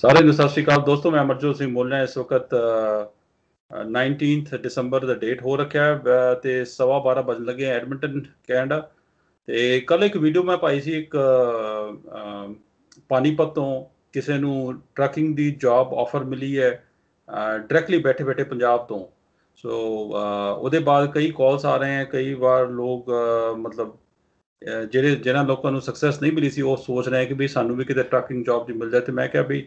ਸਾਰਿਆਂ ਨੂੰ ਸਤਿ ਸ਼੍ਰੀ ਅਕਾਲ ਦੋਸਤੋ, ਮੈਂ ਅਮਰਜੋਤ ਸਿੰਘ ਬੋਲ ਰਿਹਾ ਇਸ ਵਕਤ 19th ਦਸੰਬਰ ਦਾ ਡੇਟ ਹੋ ਰੱਖਿਆ ਹੈ ਤੇ 12:30 ਵਜਣ ਲੱਗੇ ਐਡਮਿੰਟਨ ਕੈਨੇਡਾ ਤੇ ਕੱਲ ਇੱਕ ਵੀਡੀਓ ਮੈਂ ਪਾਈ ਸੀ ਇੱਕ ਪਾਨੀਪਤ ਤੋਂ ਕਿਸੇ ਨੂੰ ਟਰੱਕਿੰਗ ਦੀ ਜੌਬ ਆਫਰ ਮਿਲੀ ਹੈ ਡਾਇਰੈਕਟਲੀ ਬੈਠੇ ਬੈਠੇ ਪੰਜਾਬ ਤੋਂ। ਸੋ ਉਹਦੇ ਬਾਅਦ ਕਈ ਕਾਲਸ ਆ ਰਹੇ ਹਨ ਕਈ ਵਾਰ ਲੋਕ ਮਤਲਬ ਜਿਹੜੇ, ਜਿਹਨਾਂ ਲੋਕਾਂ ਨੂੰ ਸਕਸੈਸ ਨਹੀਂ ਮਿਲੀ ਸੀ, ਉਹ ਸੋਚ ਰਹੇ ਕਿ ਵੀ ਸਾਨੂੰ ਵੀ ਕਿਤੇ ਟਰੱਕਿੰਗ ਜੌਬ ਜੀ ਮਿਲ ਜਾਏ। ਤੇ ਮੈਂ ਕਿਹਾ ਵੀ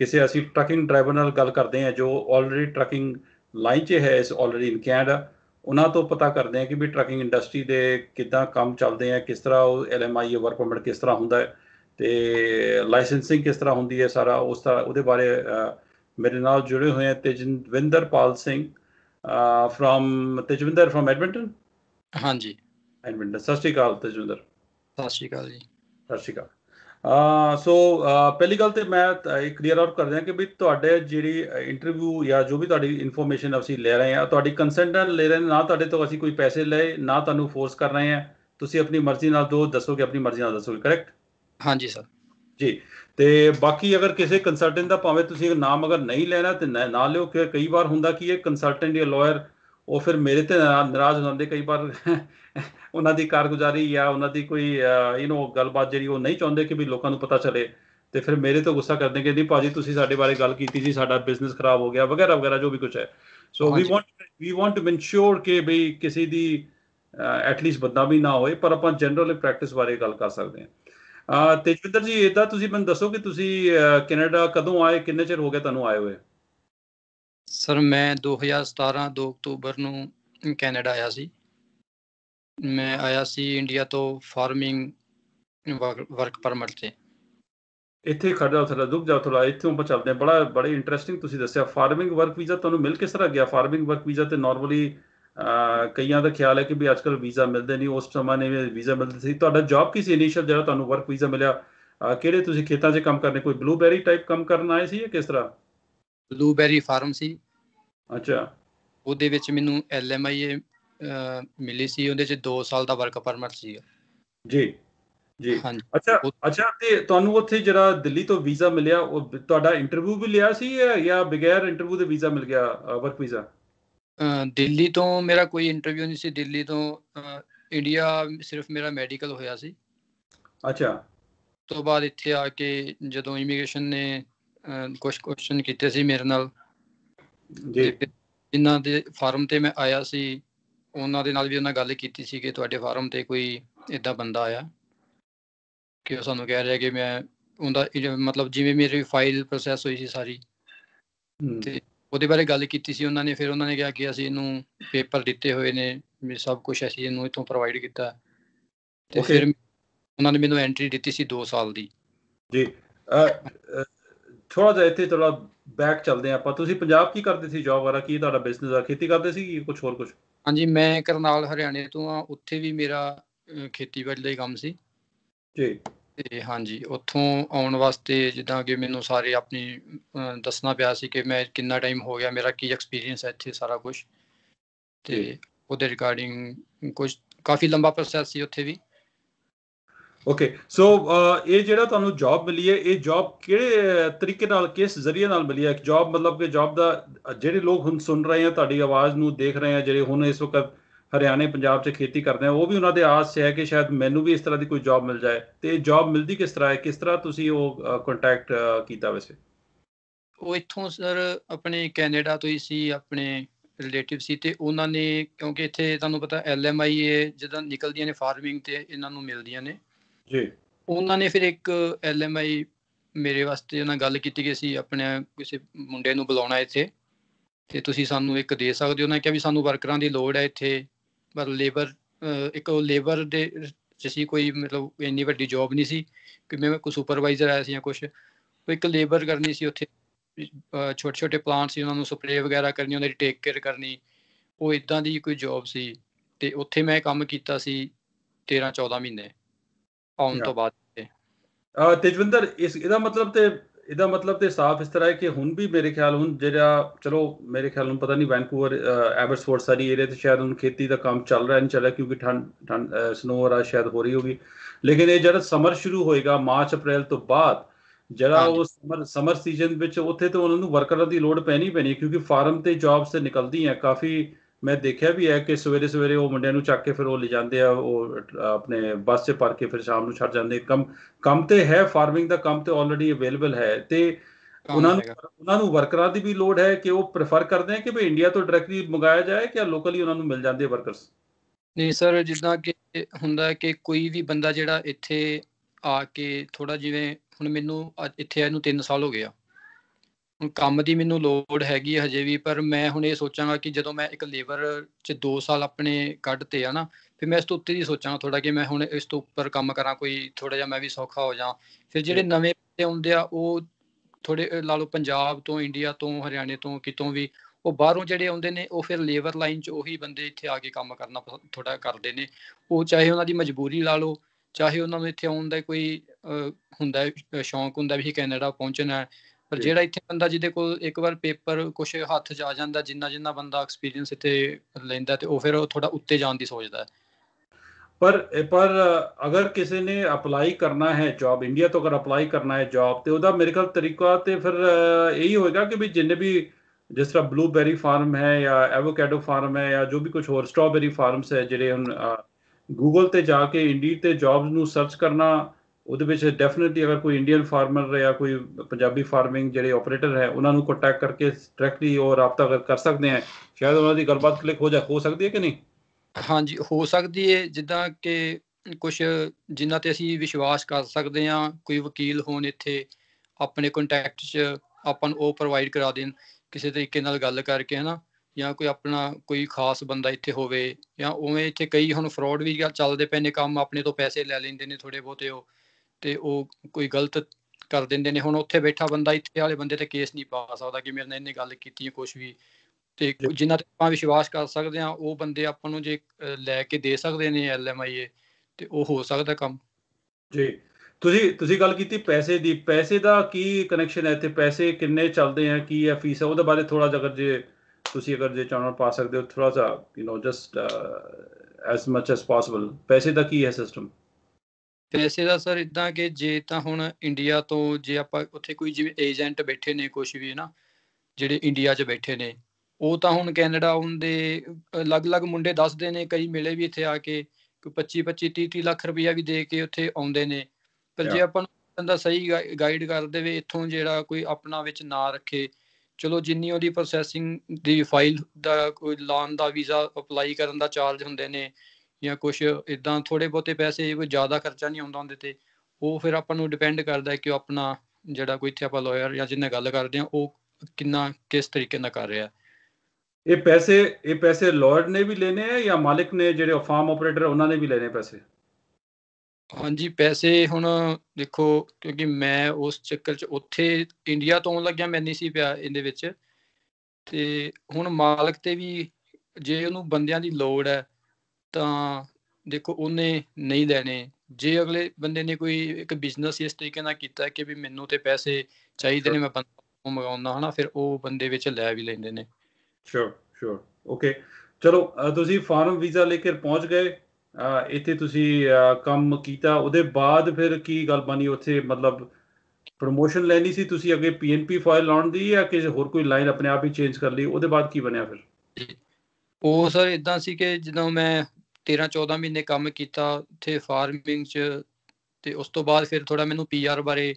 ਕਿਸੇ ਅਸੀਂ ਟਰੱਕਿੰਗ ਡਰਾਈਵਰ ਨਾਲ ਗੱਲ ਕਰਦੇ ਹਾਂ ਜੋ ਆਲਰੇਡੀ ਟਰੱਕਿੰਗ ਲਾਈਨ 'ਚ ਹੈ ਇਸ ਆਲਰੇਡੀ ਇਨ ਕੈਨੇਡਾ ਉਹਨਾਂ ਤੋਂ ਪਤਾ ਕਰਦੇ ਹਾਂ ਕਿ ਵੀ ਟਰੱਕਿੰਗ ਇੰਡਸਟਰੀ ਦੇ ਕਿੱਦਾਂ ਕੰਮ ਚੱਲਦੇ ਆ ਕਿਸ ਤਰ੍ਹਾਂ ਉਹ ਐਲਐਮਆਈ ਵਰਕ ਪਰਮਿਟ ਕਿਸ ਤਰ੍ਹਾਂ ਹੁੰਦਾ ਹੈ ਤੇ ਲਾਇਸੈਂਸਿੰਗ ਕਿਸ ਤਰ੍ਹਾਂ ਹੁੰਦੀ ਹੈ ਸਾਰਾ ਉਸ ਤਰ੍ਹਾਂ ਉਹਦੇ ਬਾਰੇ ਮੇਰੇ ਨਾਲ ਜੁੜੇ ਹੋਏ ਆ Tejwinder Pal Singh from Tejwinder from Edmonton ਹਾਂਜੀ। ਐਡਮਿੰਟਨ ਸਤਿ ਸ਼੍ਰੀ ਅਕਾਲ ਤੇਜਵਿੰਦਰ। ਸਤਿ ਸ਼੍ਰੀ ਅਕਾਲ ਜੀ। ਸਤਿ ਸ਼੍ਰੀ ਅਕਾਲ। ਸੋ ਪਹਿਲੀ ਗੱਲ ਤੇ ਮੈਂ ਇਹ ਕਲੀਅਰ ਆਊਟ ਕਰ ਦਿਆਂ ਕਿ ਵੀ ਤੁਹਾਡੇ ਜਿਹੜੀ ਇੰਟਰਵਿਊ ਜਾਂ ਜੋ ਵੀ ਤੁਹਾਡੀ ਇਨਫੋਰਮੇਸ਼ਨ ਅਸੀਂ ਲੈ ਰਹੇ ਹਾਂ ਤੁਹਾਡੀ ਕੰਸੈਂਟ ਲੈ ਰਹੇ ਨਾ ਤੁਹਾਡੇ ਤੋਂ ਅਸੀਂ ਕੋਈ ਪੈਸੇ ਲਏ ਨਾ ਤੁਹਾਨੂੰ ਫੋਰਸ ਕਰ ਰਹੇ ਹਾਂ। ਤੁਸੀਂ ਆਪਣੀ ਮਰਜ਼ੀ ਨਾਲ ਦੋ ਦੱਸੋਗੇ ਆਪਣੀ ਮਰਜ਼ੀ ਨਾਲ ਦੱਸੋਗੇ ਕਰੈਕਟ ਹਾਂਜੀ ਸਰ ਜੀ। ਤੇ ਬਾਕੀ ਅਗਰ ਕਿਸੇ ਕੰਸਲਟੈਂਟ ਦਾ ਭਾਵੇਂ ਤੁਸੀਂ ਨਾਮ ਅਗਰ ਨਹੀਂ ਲੈਣਾ ਤੇ ਨਾ ਲਿਓ ਕਿ ਕਈ ਵਾਰ ਹੁੰਦਾ ਕਿ ਇਹ ਕੰਸਲਟੈਂਟ ਜਾਂ ਲਾਇਰ ਉਹ ਫਿਰ ਮੇਰੇ ਤੇ ਨਾਰਾਜ਼ ਹੋ ਜਾਂਦੇ ਕਈ ਵਾਰ ਉਹਨਾਂ ਦੀ ਕਾਰਗੁਜ਼ਾਰੀ ਜਾਂ ਉਹਨਾਂ ਦੀ ਕੋਈ ਯੂ نو ਗੱਲਬਾਤ ਜਿਹੜੀ ਉਹ ਨਹੀਂ ਚਾਹੁੰਦੇ ਕਿ ਵੀ ਲੋਕਾਂ ਨੂੰ ਪਤਾ ਚੱਲੇ। ਤੇ ਫਿਰ ਮੇਰੇ ਤੋਂ ਗੁੱਸਾ ਕਰਦੇ ਕਿ ਨਹੀਂ ਭਾਜੀ ਤੁਸੀਂ ਸਾਡੇ ਬਾਰੇ ਗੱਲ ਕੀਤੀ ਸੀ ਸਾਡਾ ਬਿਜ਼ਨਸ ਖਰਾਬ ਹੋ ਗਿਆ ਵਗੈਰਾ ਵਗੈਰਾ ਜੋ ਵੀ ਕੁਝ ਹੈ। So we want we want to ensure ਕਿ ਵੀ ਕਿਸੇ ਦੀ ਐਟਲੀਸਟ ਬਦਨਾਮੀ ਨਾ ਹੋਏ ਪਰ ਆਪਾਂ ਜਨਰਲ ਪ੍ਰੈਕਟਿਸ ਬਾਰੇ ਗੱਲ ਕਰ ਸਕਦੇ ਹਾਂ। ਤੇਜਵਿੰਦਰ ਜੀ ਇਹਦਾ ਤੁਸੀਂ ਮੈਨੂੰ ਦੱਸੋ ਕਿ ਤੁਸੀਂ ਕੈਨੇਡਾ ਕਦੋਂ ਆਏ ਕਿੰਨੇ ਚਿਰ ਹੋ ਗਿਆ ਤੁਹਾਨੂੰ ਆਏ ਹੋਏ? ਸਰ ਮੈਂ 2017 2 ਅਕਤੂਬਰ ਨੂੰ ਕੈਨੇਡਾ ਆਇਆ ਸੀ। ਮੈਂ ਆਇਆ ਸੀ ਇੰਡੀਆ ਤੋਂ ਫਾਰਮਿੰਗ ਵਰਕ ਪਰਮਿਟ ਤੇ। ਇੱਥੇ ਖੜਾ ਥੋੜਾ ਦੁੱਖ ਜਾ ਥੋੜਾ ਇੱਥੋਂ ਚੱਲਦੇ ਆ ਬੜਾ ਬੜੀ ਇੰਟਰਸਟਿੰਗ ਤੁਸੀਂ ਦੱਸਿਆ। ਫਾਰਮਿੰਗ ਵਰਕ ਵੀਜ਼ਾ ਤੁਹਾਨੂੰ ਮਿਲ ਕਿਸ ਤਰ੍ਹਾਂ ਗਿਆ? ਫਾਰਮਿੰਗ ਵਰਕ ਵੀਜ਼ਾ ਤੇ ਨਾਰਮਲੀ ਕਈਆਂ ਦਾ ਖਿਆਲ ਹੈ ਕਿ ਵੀ ਅੱਜਕੱਲ ਵੀਜ਼ਾ ਮਿਲਦੇ ਨਹੀਂ ਉਸ ਜ਼ਮਾਨੇ ਵਿੱਚ ਵੀਜ਼ਾ ਮਿਲਦੇ ਸੀ। ਤੁਹਾਡਾ ਜੌਬ ਕੀ ਸੀ ਇਨੀਸ਼ੀਅਲ ਜਿਹੜਾ ਤੁਹਾਨੂੰ ਵਰਕ ਵੀਜ਼ਾ ਮਿਲਿਆ? ਕਿਹੜੇ ਤੁਸੀਂ ਖੇਤਾਂ 'ਚ ਕੰਮ ਕਰਨੇ? ਕੋਈ ਬਲੂਬੈਰੀ ਟਾਈਪ ਕੰਮ ਕਰਨ ਆਏ ਸੀ ਜਾਂ ਕਿਸ ਤਰ੍ਹਾਂ? ਬਲੂਬੈਰੀ ਫਾਰਮ ਸੀ। ਅੱਛਾ। ਉਹਦੇ ਵਿੱਚ ਮੈਨੂੰ ਐਲਐਮਆਈ ਮਿਲੀ ਸੀ ਉਹਦੇ ਚ 2 ਸਾਲ ਦਾ ਵਰਕ ਪਰਮਿਟ ਸੀ ਜੀ ਜੀ। ਅੱਛਾ ਅੱਛਾ ਤੇ ਤੁਹਾਨੂੰ ਉੱਥੇ ਜਿਹੜਾ ਦਿੱਲੀ ਤੋਂ ਵੀਜ਼ਾ ਮਿਲਿਆ ਉਹ ਤੁਹਾਡਾ ਇੰਟਰਵਿਊ ਵੀ ਲਿਆ ਸੀ ਜਾਂ ਬਗੈਰ ਇੰਟਰਵਿਊ ਦੇ ਵੀਜ਼ਾ ਮਿਲ ਗਿਆ ਵਰਕ ਵੀਜ਼ਾ ਦਿੱਲੀ ਤੋਂ ਮੇਰਾ ਕੋਈ ਇੰਟਰਵਿਊ ਨਹੀਂ ਸੀ। ਦਿੱਲੀ ਤੋਂ ਇੰਡੀਆ ਸਿਰਫ ਮੇਰਾ ਮੈਡੀਕਲ ਹੋਇਆ ਸੀ। ਅੱਛਾ। ਤੋਂ ਬਾਅਦ ਇੱਥੇ ਆ ਕੇ ਜਦੋਂ ਇਮੀਗ੍ਰੇਸ਼ਨ ਨੇ ਕੁਝ ਕੁਐਸਚਨ ਕੀਤੇ ਸੀ ਮੇਰੇ ਨਾਲ। ਜੀ। ਜਿਨ੍ਹਾਂ ਦੇ ਫਾਰਮ ਤੇ ਮੈਂ ਆਇਆ ਸੀ। ਉਹਨਾਂ ਦੇ ਨਾਲ ਵੀ ਉਹਨਾਂ ਗੱਲ ਕੀਤੀ ਸੀ ਕਿ ਤੁਹਾਡੇ ਫਾਰਮ ਤੇ ਕੋਈ ਇਦਾਂ ਬੰਦਾ ਆਇਆ ਕਿ ਉਹ ਸਾਨੂੰ ਕਹਿ ਰਿਹਾ ਕਿ ਮੈਂ ਉਹਦਾ ਮਤਲਬ ਜਿਵੇਂ ਮੇਰੀ ਫਾਈਲ ਪ੍ਰੋਸੈਸ ਹੋਈ ਸੀ ਸਾਰੀ ਤੇ ਉਹਦੇ ਬਾਰੇ ਗੱਲ ਕੀਤੀ ਸੀ ਉਹਨਾਂ ਨੇ ਫਿਰ ਉਹਨਾਂ ਨੇ ਕਿਹਾ ਕਿ ਅਸੀਂ ਇਹਨੂੰ ਪੇਪਰ ਦਿੱਤੇ ਹੋਏ ਨੇ ਵੀ ਸਭ ਕੁਝ ਅਸੀਂ ਇਹਨੂੰ ਇਥੋਂ ਪ੍ਰੋਵਾਈਡ ਕੀਤਾ। ਤੇ ਫਿਰ ਉਹਨਾਂ ਨੇ ਮੈਨੂੰ ਐਂਟਰੀ ਦਿੱਤੀ ਸੀ 2 ਸਾਲ ਦੀ। ਜੀ ਥੋੜਾ ਜਿਹਾ ਇੱਥੇ ਥੋੜਾ ਬੈਕ ਚੱਲਦੇ ਆਪਾਂ। ਤੁਸੀਂ ਪੰਜਾਬ ਕੀ ਕਰਦੇ ਸੀ ਜੌਬ ਵਾਲਾ ਕੀ ਤੁਹਾਡਾ ਬਿਜ਼ਨਸ ਆ? ਖੇਤੀ ਕਰਦੇ ਸੀ ਕੀ ਕੁਝ ਹੋਰ ਕੁਝ ਹਾਂਜੀ ਮੈਂ ਕਰਨਾਲ ਹਰਿਆਣੇ ਤੋਂ ਆ ਉੱਥੇ ਵੀ ਮੇਰਾ ਖੇਤੀਬਾੜੀ ਦਾ ਹੀ ਕੰਮ ਸੀ। ਜੀ। ਤੇ ਹਾਂਜੀ ਉੱਥੋਂ ਆਉਣ ਵਾਸਤੇ ਜਿੱਦਾਂ ਕਿ ਮੈਨੂੰ ਸਾਰੇ ਆਪਣੀ ਦੱਸਣਾ ਪਿਆ ਸੀ ਕਿ ਮੈਂ ਕਿੰਨਾ ਟਾਈਮ ਹੋ ਗਿਆ ਮੇਰਾ ਕੀ ਐਕਸਪੀਰੀਅੰਸ ਹੈ ਇੱਥੇ ਸਾਰਾ ਕੁਝ ਤੇ ਉਹਦੇ ਰਿਗਾਰਡਿੰਗ ਕੁਝ ਕਾਫੀ ਲੰਬਾ ਪ੍ਰੋਸੈਸ ਸੀ ਉੱਥੇ ਵੀ। ਓਕੇ ਸੋ uh, ਇਹ ਜਿਹੜਾ ਤੁਹਾਨੂੰ ਜੌਬ ਮਿਲੀ ਹੈ, ਇਹ ਜੌਬ ਕਿਹੜੇ ਤਰੀਕੇ ਨਾਲ, ਕਿਸ ਜ਼ਰੀਏ ਨਾਲ ਮਿਲੀ ਹੈ? ਜੌਬ ਮਤਲਬ ਕਿ ਜੌਬ ਦਾ, ਜਿਹੜੇ ਲੋਕ ਹੁਣ ਸੁਣ ਰਹੇ ਆ, ਤੁਹਾਡੀ ਆਵਾਜ਼ ਨੂੰ ਦੇਖ ਰਹੇ ਆ, ਜਿਹੜੇ ਹੁਣ ਇਸ ਵਕਤ ਹਰਿਆਣੇ, ਪੰਜਾਬ 'ਚ ਖੇਤੀ ਕਰਦੇ ਆ, ਉਹ ਵੀ ਉਹਨਾਂ ਦੇ ਆਸ ਹੈ ਕਿ ਸ਼ਾਇਦ ਮੈਨੂੰ ਵੀ ਇਸ ਤਰ੍ਹਾਂ ਦੀ ਕੋਈ ਜੌਬ ਮਿਲ ਜਾਏ। ਤੇ ਜੌਬ ਮਿਲਦੀ ਕਿਸ ਤਰ੍ਹਾਂ ਹੈ? ਕਿਸ ਤਰ੍ਹਾਂ ਤੁਸੀਂ ਉਹ ਕੰਟੈਕਟ ਕੀਤਾ ਵੈਸੇ? ਉਹ ਇੱਥੋਂ ਸਰ ਆਪਣੇ ਕੈਨੇਡਾ ਤੋਂ ਹੀ ਸੀ, ਆਪਣੇ ਰਿਲੇਟਿਵ ਸੀ, ਤੇ ਉਹਨਾਂ ਨੇ, ਕਿਉਂਕਿ ਇੱਥੇ ਤੁਹਾਨੂੰ ਪਤਾ ਐਲਐਮਆਈ ਜਦੋਂ ਨਿਕਲਦੀਆਂ ਨੇ ਫਾਰਮਿੰਗ ਤੇ ਇਹਨਾਂ ਨੂੰ ਮਿਲਦੀਆਂ ਨੇ। ਜੀ। ਉਹਨਾਂ ਨੇ ਫਿਰ ਇੱਕ ਐਲਐਮਆਈ ਮੇਰੇ ਵਾਸਤੇ ਉਹਨਾਂ ਗੱਲ ਕੀਤੀ ਕਿ ਸੀ ਆਪਣੇ ਕਿਸੇ ਮੁੰਡੇ ਨੂੰ ਬੁਲਾਉਣਾ ਇੱਥੇ ਤੇ ਤੁਸੀਂ ਸਾਨੂੰ ਇੱਕ ਦੇ ਸਕਦੇ ਹੋ। ਉਹਨਾਂ ਕਿਹਾ ਵੀ ਸਾਨੂੰ ਵਰਕਰਾਂ ਦੀ ਲੋੜ ਹੈ ਇੱਥੇ, ਪਰ ਲੇਬਰ ਇੱਕ ਲੇਬਰ ਦੇ ਜਿਸੀ ਕੋਈ ਮਤਲਬ ਇੰਨੀ ਵੱਡੀ ਜੌਬ ਨਹੀਂ ਸੀ ਕਿ ਮੈਂ ਕੋਈ ਸੁਪਰਵਾਈਜ਼ਰ ਆਇਆ ਸੀ ਜਾਂ ਕੁਝ ਉਹ ਇੱਕ ਲੇਬਰ ਕਰਨੀ ਸੀ ਉੱਥੇ ਛੋਟੇ ਛੋਟੇ ਪਲਾਂਟ ਸੀ, ਉਹਨਾਂ ਨੂੰ ਸਪਰੇਅ ਵਗੈਰਾ ਕਰਨੀ, ਉਹਨਾਂ ਦੀ ਟੇਕ ਕੇਅਰ ਕਰਨੀ। ਉਹ ਇਦਾਂ ਦੀ ਕੋਈ ਜੌਬ ਸੀ ਤੇ ਉੱਥੇ ਮੈਂ ਕੰਮ ਕੀਤਾ ਸੀ 13 14 ਮਹੀਨੇ। ਆਉਣ ਤੋਂ ਬਾਅਦ ਤੇਜਵਿੰਦਰ ਇਸ ਇਹਦਾ ਮਤਲਬ ਤੇ ਇਹਦਾ ਮਤਲਬ ਤੇ ਸਾਫ਼ ਇਸ ਤਰ੍ਹਾਂ ਹੈ ਕਿ ਹੁਣ ਵੀ ਮੇਰੇ ਖਿਆਲ ਹੁਣ ਜਿਹੜਾ ਚਲੋ ਮੇਰੇ ਖਿਆਲ ਨੂੰ ਪਤਾ ਨਹੀਂ ਵੈਨਕੂਵਰ ਐਵਰਸਫੋਰਡ ਸਾਰੀ ਏਰੀਆ ਤੇ ਸ਼ਾਇਦ ਹੁਣ ਖੇਤੀ ਦਾ ਕੰਮ ਚੱਲ ਰਿਹਾ ਨਹੀਂ ਚੱਲਿਆ ਕਿਉਂਕਿ ਠੰਡ ਠੰਡ ਸਨੋ ਆ ਸ਼ਾਇਦ ਹੋ ਰਹੀ ਹੋਗੀ ਲੇਕਿਨ ਇਹ ਜਿਹੜਾ ਸਮਰ ਸ਼ੁਰੂ ਹੋਏਗਾ ਮਾਰਚ ਅਪ੍ਰੈਲ ਤੋਂ ਬਾਅਦ ਜਿਹੜਾ ਉਹ ਸਮਰ ਸਮਰ ਸੀਜ਼ਨ ਵਿੱਚ ਉੱਥੇ ਤੇ ਉਹਨਾਂ ਨੂੰ ਵਰਕਰਾਂ ਦੀ ਲੋੜ ਪੈਣੀ ਪੈਣੀ ਕਿਉਂਕਿ ਫਾਰਮ ਤੇ ਜੌਬਸ ਤੇ ਨਿਕਲਦੀਆਂ ਕਾਫੀ ਮੈਂ ਦੇਖਿਆ ਵੀ ਹੈ ਕਿ ਸਵੇਰੇ ਸਵੇਰੇ ਉਹ ਮੁੰਡਿਆਂ ਨੂੰ ਚੱਕ ਕੇ ਫਿਰ ਉਹ ਲੈ ਜਾਂਦੇ ਆ ਉਹ ਆਪਣੇ ਬੱਸ 'ਚ ਭਰ ਕੇ ਫਿਰ ਸ਼ਾਮ ਨੂੰ ਛੱਡ ਜਾਂਦੇ। ਕੰਮ ਕੰਮ ਤੇ ਹੈ ਫਾਰਮਿੰਗ ਦਾ ਕੰਮ ਤੇ ਆਲਰੇਡੀ ਅਵੇਲੇਬਲ ਹੈ ਤੇ ਉਹਨਾਂ ਨੂੰ ਉਹਨਾਂ ਨੂੰ ਵਰਕਰਾਂ ਦੀ ਵੀ ਲੋੜ ਹੈ ਕਿ ਉਹ ਪ੍ਰੇਫਰ ਕਰਦੇ ਆ ਕਿ ਵੀ ਇੰਡੀਆ ਤੋਂ ਡਾਇਰੈਕਟਲੀ ਮੰਗਾਇਆ ਜਾਏ ਕਿ ਲੋਕਲੀ ਉਹਨਾਂ ਨੂੰ ਮਿਲ ਜਾਂਦੇ ਵਰਕਰਸ ਨਹੀਂ ਸਰ ਜਿੱਦਾਂ ਕਿ ਹੁੰਦਾ ਕਿ ਕੋਈ ਵੀ ਬੰਦਾ ਜਿਹੜਾ ਇੱਥੇ ਆ ਕੇ ਥੋੜਾ ਜਿਵੇਂ ਹੁਣ ਮੈਨੂੰ ਇੱਥੇ ਇਹਨੂੰ 3 ਸਾਲ ਹੋ ਗਿਆ ਹੁਣ ਕੰਮ ਦੀ ਮੈਨੂੰ ਲੋੜ ਹੈਗੀ ਹਜੇ ਵੀ ਪਰ ਮੈਂ ਹੁਣ ਇਹ ਸੋਚਾਂਗਾ ਕਿ ਜਦੋਂ ਮੈਂ ਇੱਕ ਲੇਬਰ 'ਚ 2 ਸਾਲ ਆਪਣੇ ਕੱਢਤੇ ਆ ਨਾ ਫਿਰ ਮੈਂ ਇਸ ਤੋਂ ਉੱਤੇ ਦੀ ਸੋਚਾਂਗਾ ਥੋੜਾ ਕਿ ਮੈਂ ਹੁਣ ਇਸ ਤੋਂ ਉੱਪਰ ਕੰਮ ਕਰਾਂ ਕੋਈ ਥੋੜਾ ਜਿਹਾ ਮੈਂ ਵੀ ਸੌਖਾ ਹੋ ਜਾ। ਫਿਰ ਜਿਹੜੇ ਨਵੇਂ ਬੰਦੇ ਆਉਂਦੇ ਆ ਉਹ ਥੋੜੇ ਲਾ ਲਓ ਪੰਜਾਬ ਤੋਂ ਇੰਡੀਆ ਤੋਂ ਹਰਿਆਣੇ ਤੋਂ ਕਿਤੋਂ ਵੀ ਉਹ ਬਾਹਰੋਂ ਜਿਹੜੇ ਆਉਂਦੇ ਨੇ ਉਹ ਫਿਰ ਲੇਬਰ ਲਾਈਨ 'ਚ ਉਹੀ ਬੰਦੇ ਇੱਥੇ ਆ ਕੇ ਕੰਮ ਕਰਨਾ ਥੋੜਾ ਕਰਦੇ ਨੇ। ਉਹ ਚਾਹੇ ਉਹਨਾਂ ਦੀ ਮਜਬੂਰੀ ਲਾ ਲਓ ਚਾਹੇ ਉਹਨਾਂ ਨੂੰ ਇੱਥੇ ਆਉਣ ਦਾ ਕੋਈ ਹੁੰਦਾ ਸ਼ੌਂਕ ਹੁੰਦਾ ਵੀ ਕੈਨੇਡਾ ਪਹੁੰਚਣਾ ਪਰ ਜਿਹੜਾ ਇੱਥੇ ਬੰਦਾ ਜਿਹਦੇ ਕੋਲ ਇੱਕ ਵਾਰ ਪੇਪਰ ਕੁਝ ਹੱਥ 'ਚ ਆ ਜਾਂਦਾ ਜਿੰਨਾ ਜਿੰਨਾ ਬੰਦਾ ਐਕਸਪੀਰੀਅੰਸ ਇੱਥੇ ਲੈਂਦਾ ਤੇ ਉਹ ਫਿਰ ਉਹ ਥੋੜਾ ਉੱਤੇ ਜਾਣ ਦੀ ਸੋਚਦਾ ਹੈ। ਪਰ ਪਰ ਅਗਰ ਕਿਸੇ ਨੇ ਅਪਲਾਈ ਕਰਨਾ ਹੈ ਜੌਬ ਇੰਡੀਆ ਤੋਂ ਅਗਰ ਅਪਲਾਈ ਕਰਨਾ ਹੈ ਜੌਬ ਤੇ ਉਹਦਾ ਮੇਰੇ ਖਿਆਲ ਤਰੀਕਾ ਤੇ ਫਿਰ ਇਹੀ ਹੋਏਗਾ ਕਿ ਵੀ ਜਿੰਨੇ ਵੀ ਜਿਸ ਤਰ੍ਹਾਂ ਬਲੂਬੈਰੀ ਫਾਰਮ ਹੈ ਜਾਂ ਐਵੋਕੈਡੋ ਫਾਰਮ ਹੈ ਜਾਂ ਜੋ ਵੀ ਕੁਝ ਹੋਰ ਸਟ੍ਰਾਬੇਰੀ ਫਾਰਮਸ ਹੈ ਜਿਹੜੇ ਹੁਣ ਗੂਗਲ ਤੇ ਜਾ ਕੇ ਇੰਡੀ ਤੇ ਜੌਬਸ ਨੂੰ ਸਰਚ ਕਰਨਾ ਉਹਦੇ ਵਿੱਚ ਡੈਫੀਨਿਟਲੀ ਅਗਰ ਕੋਈ ਇੰਡੀਅਨ ਫਾਰਮਰ ਜਾਂ ਕੋਈ ਪੰਜਾਬੀ ਫਾਰਮਿੰਗ ਜਿਹੜੇ ਆਪਰੇਟਰ ਹੈ, ਉਹਨਾਂ ਨੂੰ ਕੰਟੈਕਟ ਕਰਕੇ ਡਾਇਰੈਕਟਲੀ ਉਹ ਰਾਬਤਾ ਕਰ ਸਕਦੇ ਆ ਸ਼ਾਇਦ ਉਹਨਾਂ ਦੀ ਗੱਲਬਾਤ ਕਲਿੱਕ ਹੋ ਜਾ, ਹੋ ਸਕਦੀ ਹੈ ਕਿ ਨਹੀਂ? ਹਾਂਜੀ, ਹੋ ਸਕਦੀ ਹੈ, ਜਿੱਦਾਂ ਕਿ ਕੁਝ ਜਿਨ੍ਹਾਂ ਤੇ ਅਸੀਂ ਵਿਸ਼ਵਾਸ ਕਰ ਸਕਦੇ ਆ ਕੋਈ ਵਕੀਲ ਹੋਣ ਇੱਥੇ, ਆਪਣੇ ਕੰਟੈਕਟ 'ਚ ਆਪਾਂ ਨੂੰ ਉਹ ਪ੍ਰੋਵਾਈਡ ਕਰਾ ਦੇਣ, ਕਿਸੇ ਤਰੀਕੇ ਨਾਲ ਗੱਲ ਕਰਕੇ, ਹਨਾ? ਜਾਂ ਕੋਈ ਆਪਣਾ ਕੋਈ ਖਾਸ ਬੰਦਾ ਇੱਥੇ ਹੋਵੇ, ਜਾਂ ਉਵੇਂ ਇੱਥੇ ਕਈ ਹੁਣ ਫਰਾਡ ਵੀ ਚੱਲਦੇ ਪਏ ਨੇ ਕੰਮ, ਆਪਣੇ ਤੋਂ ਪੈਸੇ ਲੈ ਲੈਂਦੇ ਨੇ ਥੋੜੇ ਬਹੁਤੇ ਉਹ ਤੇ ਉਹ ਕੋਈ ਗਲਤ ਕਰ ਦਿੰਦੇ ਨੇ। ਹੁਣ ਉੱਥੇ ਬੈਠਾ ਬੰਦਾ ਇੱਥੇ ਵਾਲੇ ਬੰਦੇ ਤੇ ਕੇਸ ਨਹੀਂ ਪਾ ਸਕਦਾ ਕਿ ਮੇਰੇ ਨਾਲ ਇਹਨੇ ਗੱਲ ਕੀਤੀ ਹੈ ਕੁਝ ਵੀ। ਤੇ ਜਿਨ੍ਹਾਂ ਤੇ ਆਪਾਂ ਵਿਸ਼ਵਾਸ ਕਰ ਸਕਦੇ ਆ ਉਹ ਬੰਦੇ ਆਪਾਂ ਨੂੰ ਜੇ ਲੈ ਕੇ ਦੇ ਸਕਦੇ ਨੇ ਐਲਐਮਆਈਏ ਤੇ ਉਹ ਹੋ ਸਕਦਾ ਕੰਮ। ਜੀ। ਤੁਸੀਂ ਤੁਸੀਂ ਗੱਲ ਕੀਤੀ ਪੈਸੇ ਦੀ। ਪੈਸੇ ਦਾ ਕੀ ਕਨੈਕਸ਼ਨ ਹੈ ਇੱਥੇ? ਪੈਸੇ ਕਿੰਨੇ ਚੱਲਦੇ ਆ? ਕੀ ਹੈ ਫੀਸ ਉਹਦੇ ਬਾਰੇ ਥੋੜਾ ਜਿਹਾ ਅਗਰ ਜੇ ਤੁਸੀਂ ਅਗਰ ਜੇ ਚਾਹਣਾ ਪਾ ਸਕਦੇ ਹੋ ਥੋੜਾ ਜਿਹਾ you know just as much as possible ਪੈਸੇ ਦਾ ਕੀ ਹੈ ਸਿਸਟਮ ਪੈਸੇ ਦਾ ਸਰ ਇਦਾਂ ਕਿ ਜੇ ਤਾਂ ਹੁਣ ਇੰਡੀਆ ਤੋਂ ਜੇ ਆਪਾਂ ਉੱਥੇ ਕੋਈ ਜਿਵੇਂ ਏਜੰਟ ਬੈਠੇ ਨੇ ਕੁਝ ਵੀ ਨਾ ਜਿਹੜੇ ਇੰਡੀਆ 'ਚ ਬੈਠੇ ਨੇ ਉਹ ਤਾਂ ਹੁਣ ਕੈਨੇਡਾ ਹੁੰਦੇ ਅਲੱਗ-ਅਲੱਗ ਮੁੰਡੇ ਦੱਸਦੇ ਨੇ ਕਈ ਮਿਲੇ ਵੀ ਇੱਥੇ ਆ ਕੇ ਕੋਈ 25 25 30 30 ਲੱਖ ਰੁਪਇਆ ਵੀ ਦੇ ਕੇ ਉੱਥੇ ਆਉਂਦੇ ਨੇ। ਪਰ ਜੇ ਆਪਾਂ ਨੂੰ ਬੰਦਾ ਸਹੀ ਗਾਈਡ ਕਰ ਦੇਵੇ ਇੱਥੋਂ ਜਿਹੜਾ ਕੋਈ ਆਪਣਾ ਵਿੱਚ ਨਾ ਰੱਖੇ ਚਲੋ ਜਿੰਨੀ ਉਹਦੀ ਪ੍ਰੋਸੈਸਿੰਗ ਦੀ ਫਾਈਲ ਦਾ ਕੋਈ ਲੋਨ ਦਾ ਵੀਜ਼ਾ ਅਪਲਾਈ ਕਰਨ ਦਾ ਚਾਰਜ ਹੁੰਦੇ ਨੇ ਜਾਂ ਕੁਝ ਇਦਾਂ ਥੋੜੇ ਬਹੁਤੇ ਪੈਸੇ ਕੋਈ ਜ਼ਿਆਦਾ ਖਰਚਾ ਨਹੀਂ ਆਉਂਦਾ ਹੁੰਦੇ ਤੇ ਉਹ ਫਿਰ ਆਪਾਂ ਨੂੰ ਡਿਪੈਂਡ ਕਰਦਾ ਹੈ ਕਿ ਉਹ ਆਪਣਾ ਜਿਹੜਾ ਕੋਈ ਇੱਥੇ ਆਪਾਂ ਲਾਇਰ ਜਾਂ ਜਿੰਨੇ ਗੱਲ ਕਰਦੇ ਆ ਉਹ ਕਿੰਨਾ ਕਿਸ ਤਰੀਕੇ ਨਾਲ ਕਰ ਰਿਹਾ ਇਹ ਪੈਸੇ ਇਹ ਪੈਸੇ ਲਾਇਰ ਨੇ ਵੀ ਲੈਣੇ ਆ ਜਾਂ ਮਾਲਕ ਨੇ ਜਿਹੜੇ ਫਾਰਮ ਆਪਰੇਟਰ ਉਹਨਾਂ ਨੇ ਵੀ ਲੈਣੇ ਪੈਸੇ? ਹਾਂਜੀ ਪੈਸੇ ਹੁਣ ਦੇਖੋ ਕਿਉਂਕਿ ਮੈਂ ਉਸ ਚੱਕਰ 'ਚ ਉੱਥੇ ਇੰਡੀਆ ਤੋਂ ਆਉਣ ਲੱਗਿਆ ਮੈਂ ਨਹੀਂ ਸੀ ਪਿਆ ਇਹਦੇ ਵਿੱਚ ਤੇ ਹੁਣ ਮਾਲਕ ਤੇ ਵੀ ਜੇ ਉਹਨੂੰ ਬੰਦਿਆਂ ਦੀ ਲੋੜ ਹੈ ਤਾਂ ਦੇਖੋ ਉਹਨੇ ਨਹੀਂ ਲੈਣੇ ਜੇ ਅਗਲੇ ਬੰਦੇ ਨੇ ਕੋਈ ਇੱਕ ਬਿਜ਼ਨਸ ਇਸ ਤਰੀਕੇ ਨਾਲ ਕੀਤਾ ਕਿ ਵੀ ਮੈਨੂੰ ਤੇ ਪੈਸੇ ਚਾਹੀਦੇ ਨੇ ਮੈਂ ਬੰਦਾ ਮੰਗਾਉਂਦਾ ਹਨਾ ਫਿਰ ਉਹ ਬੰਦੇ ਵਿੱਚ ਲੈ ਵੀ ਲੈਂਦੇ ਨੇ। ਸ਼ੋਰ ਸ਼ੋਰ ਓਕੇ ਚਲੋ ਤੁਸੀਂ ਫਾਰਮ ਵੀਜ਼ਾ ਲੈ ਕੇ ਪਹੁੰਚ ਗਏ। ਇੱਥੇ ਤੁਸੀਂ ਕੰਮ ਕੀਤਾ। ਉਹਦੇ ਬਾਅਦ ਫਿਰ ਕੀ ਗੱਲ ਬਣੀ ਉੱਥੇ? ਮਤਲਬ ਪ੍ਰੋਮੋਸ਼ਨ ਲੈਣੀ ਸੀ ਤੁਸੀਂ ਅੱਗੇ ਪੀਐਨਪੀ ਫਾਈਲ ਲਾਉਣ ਦੀ ਜਾਂ ਕਿਸੇ ਹੋਰ ਕੋਈ ਲਾਈਨ ਆਪਣੇ ਆਪ ਹੀ ਚੇਂਜ ਕਰ ਲਈ? ਉਹਦੇ ਬਾਅਦ ਕੀ ਬਣਿਆ ਫਿਰ? ਉਹ ਸਰ ਇਦਾਂ ਸੀ ਕਿ ਜਦੋਂ ਮੈਂ 13 14 ਮਹੀਨੇ ਕੰਮ ਕੀਤਾ ਉੱਥੇ ਫਾਰਮਿੰਗ 'ਚ ਤੇ ਉਸ ਤੋਂ ਬਾਅਦ ਫਿਰ ਥੋੜਾ ਮੈਨੂੰ ਪੀਆਰ ਬਾਰੇ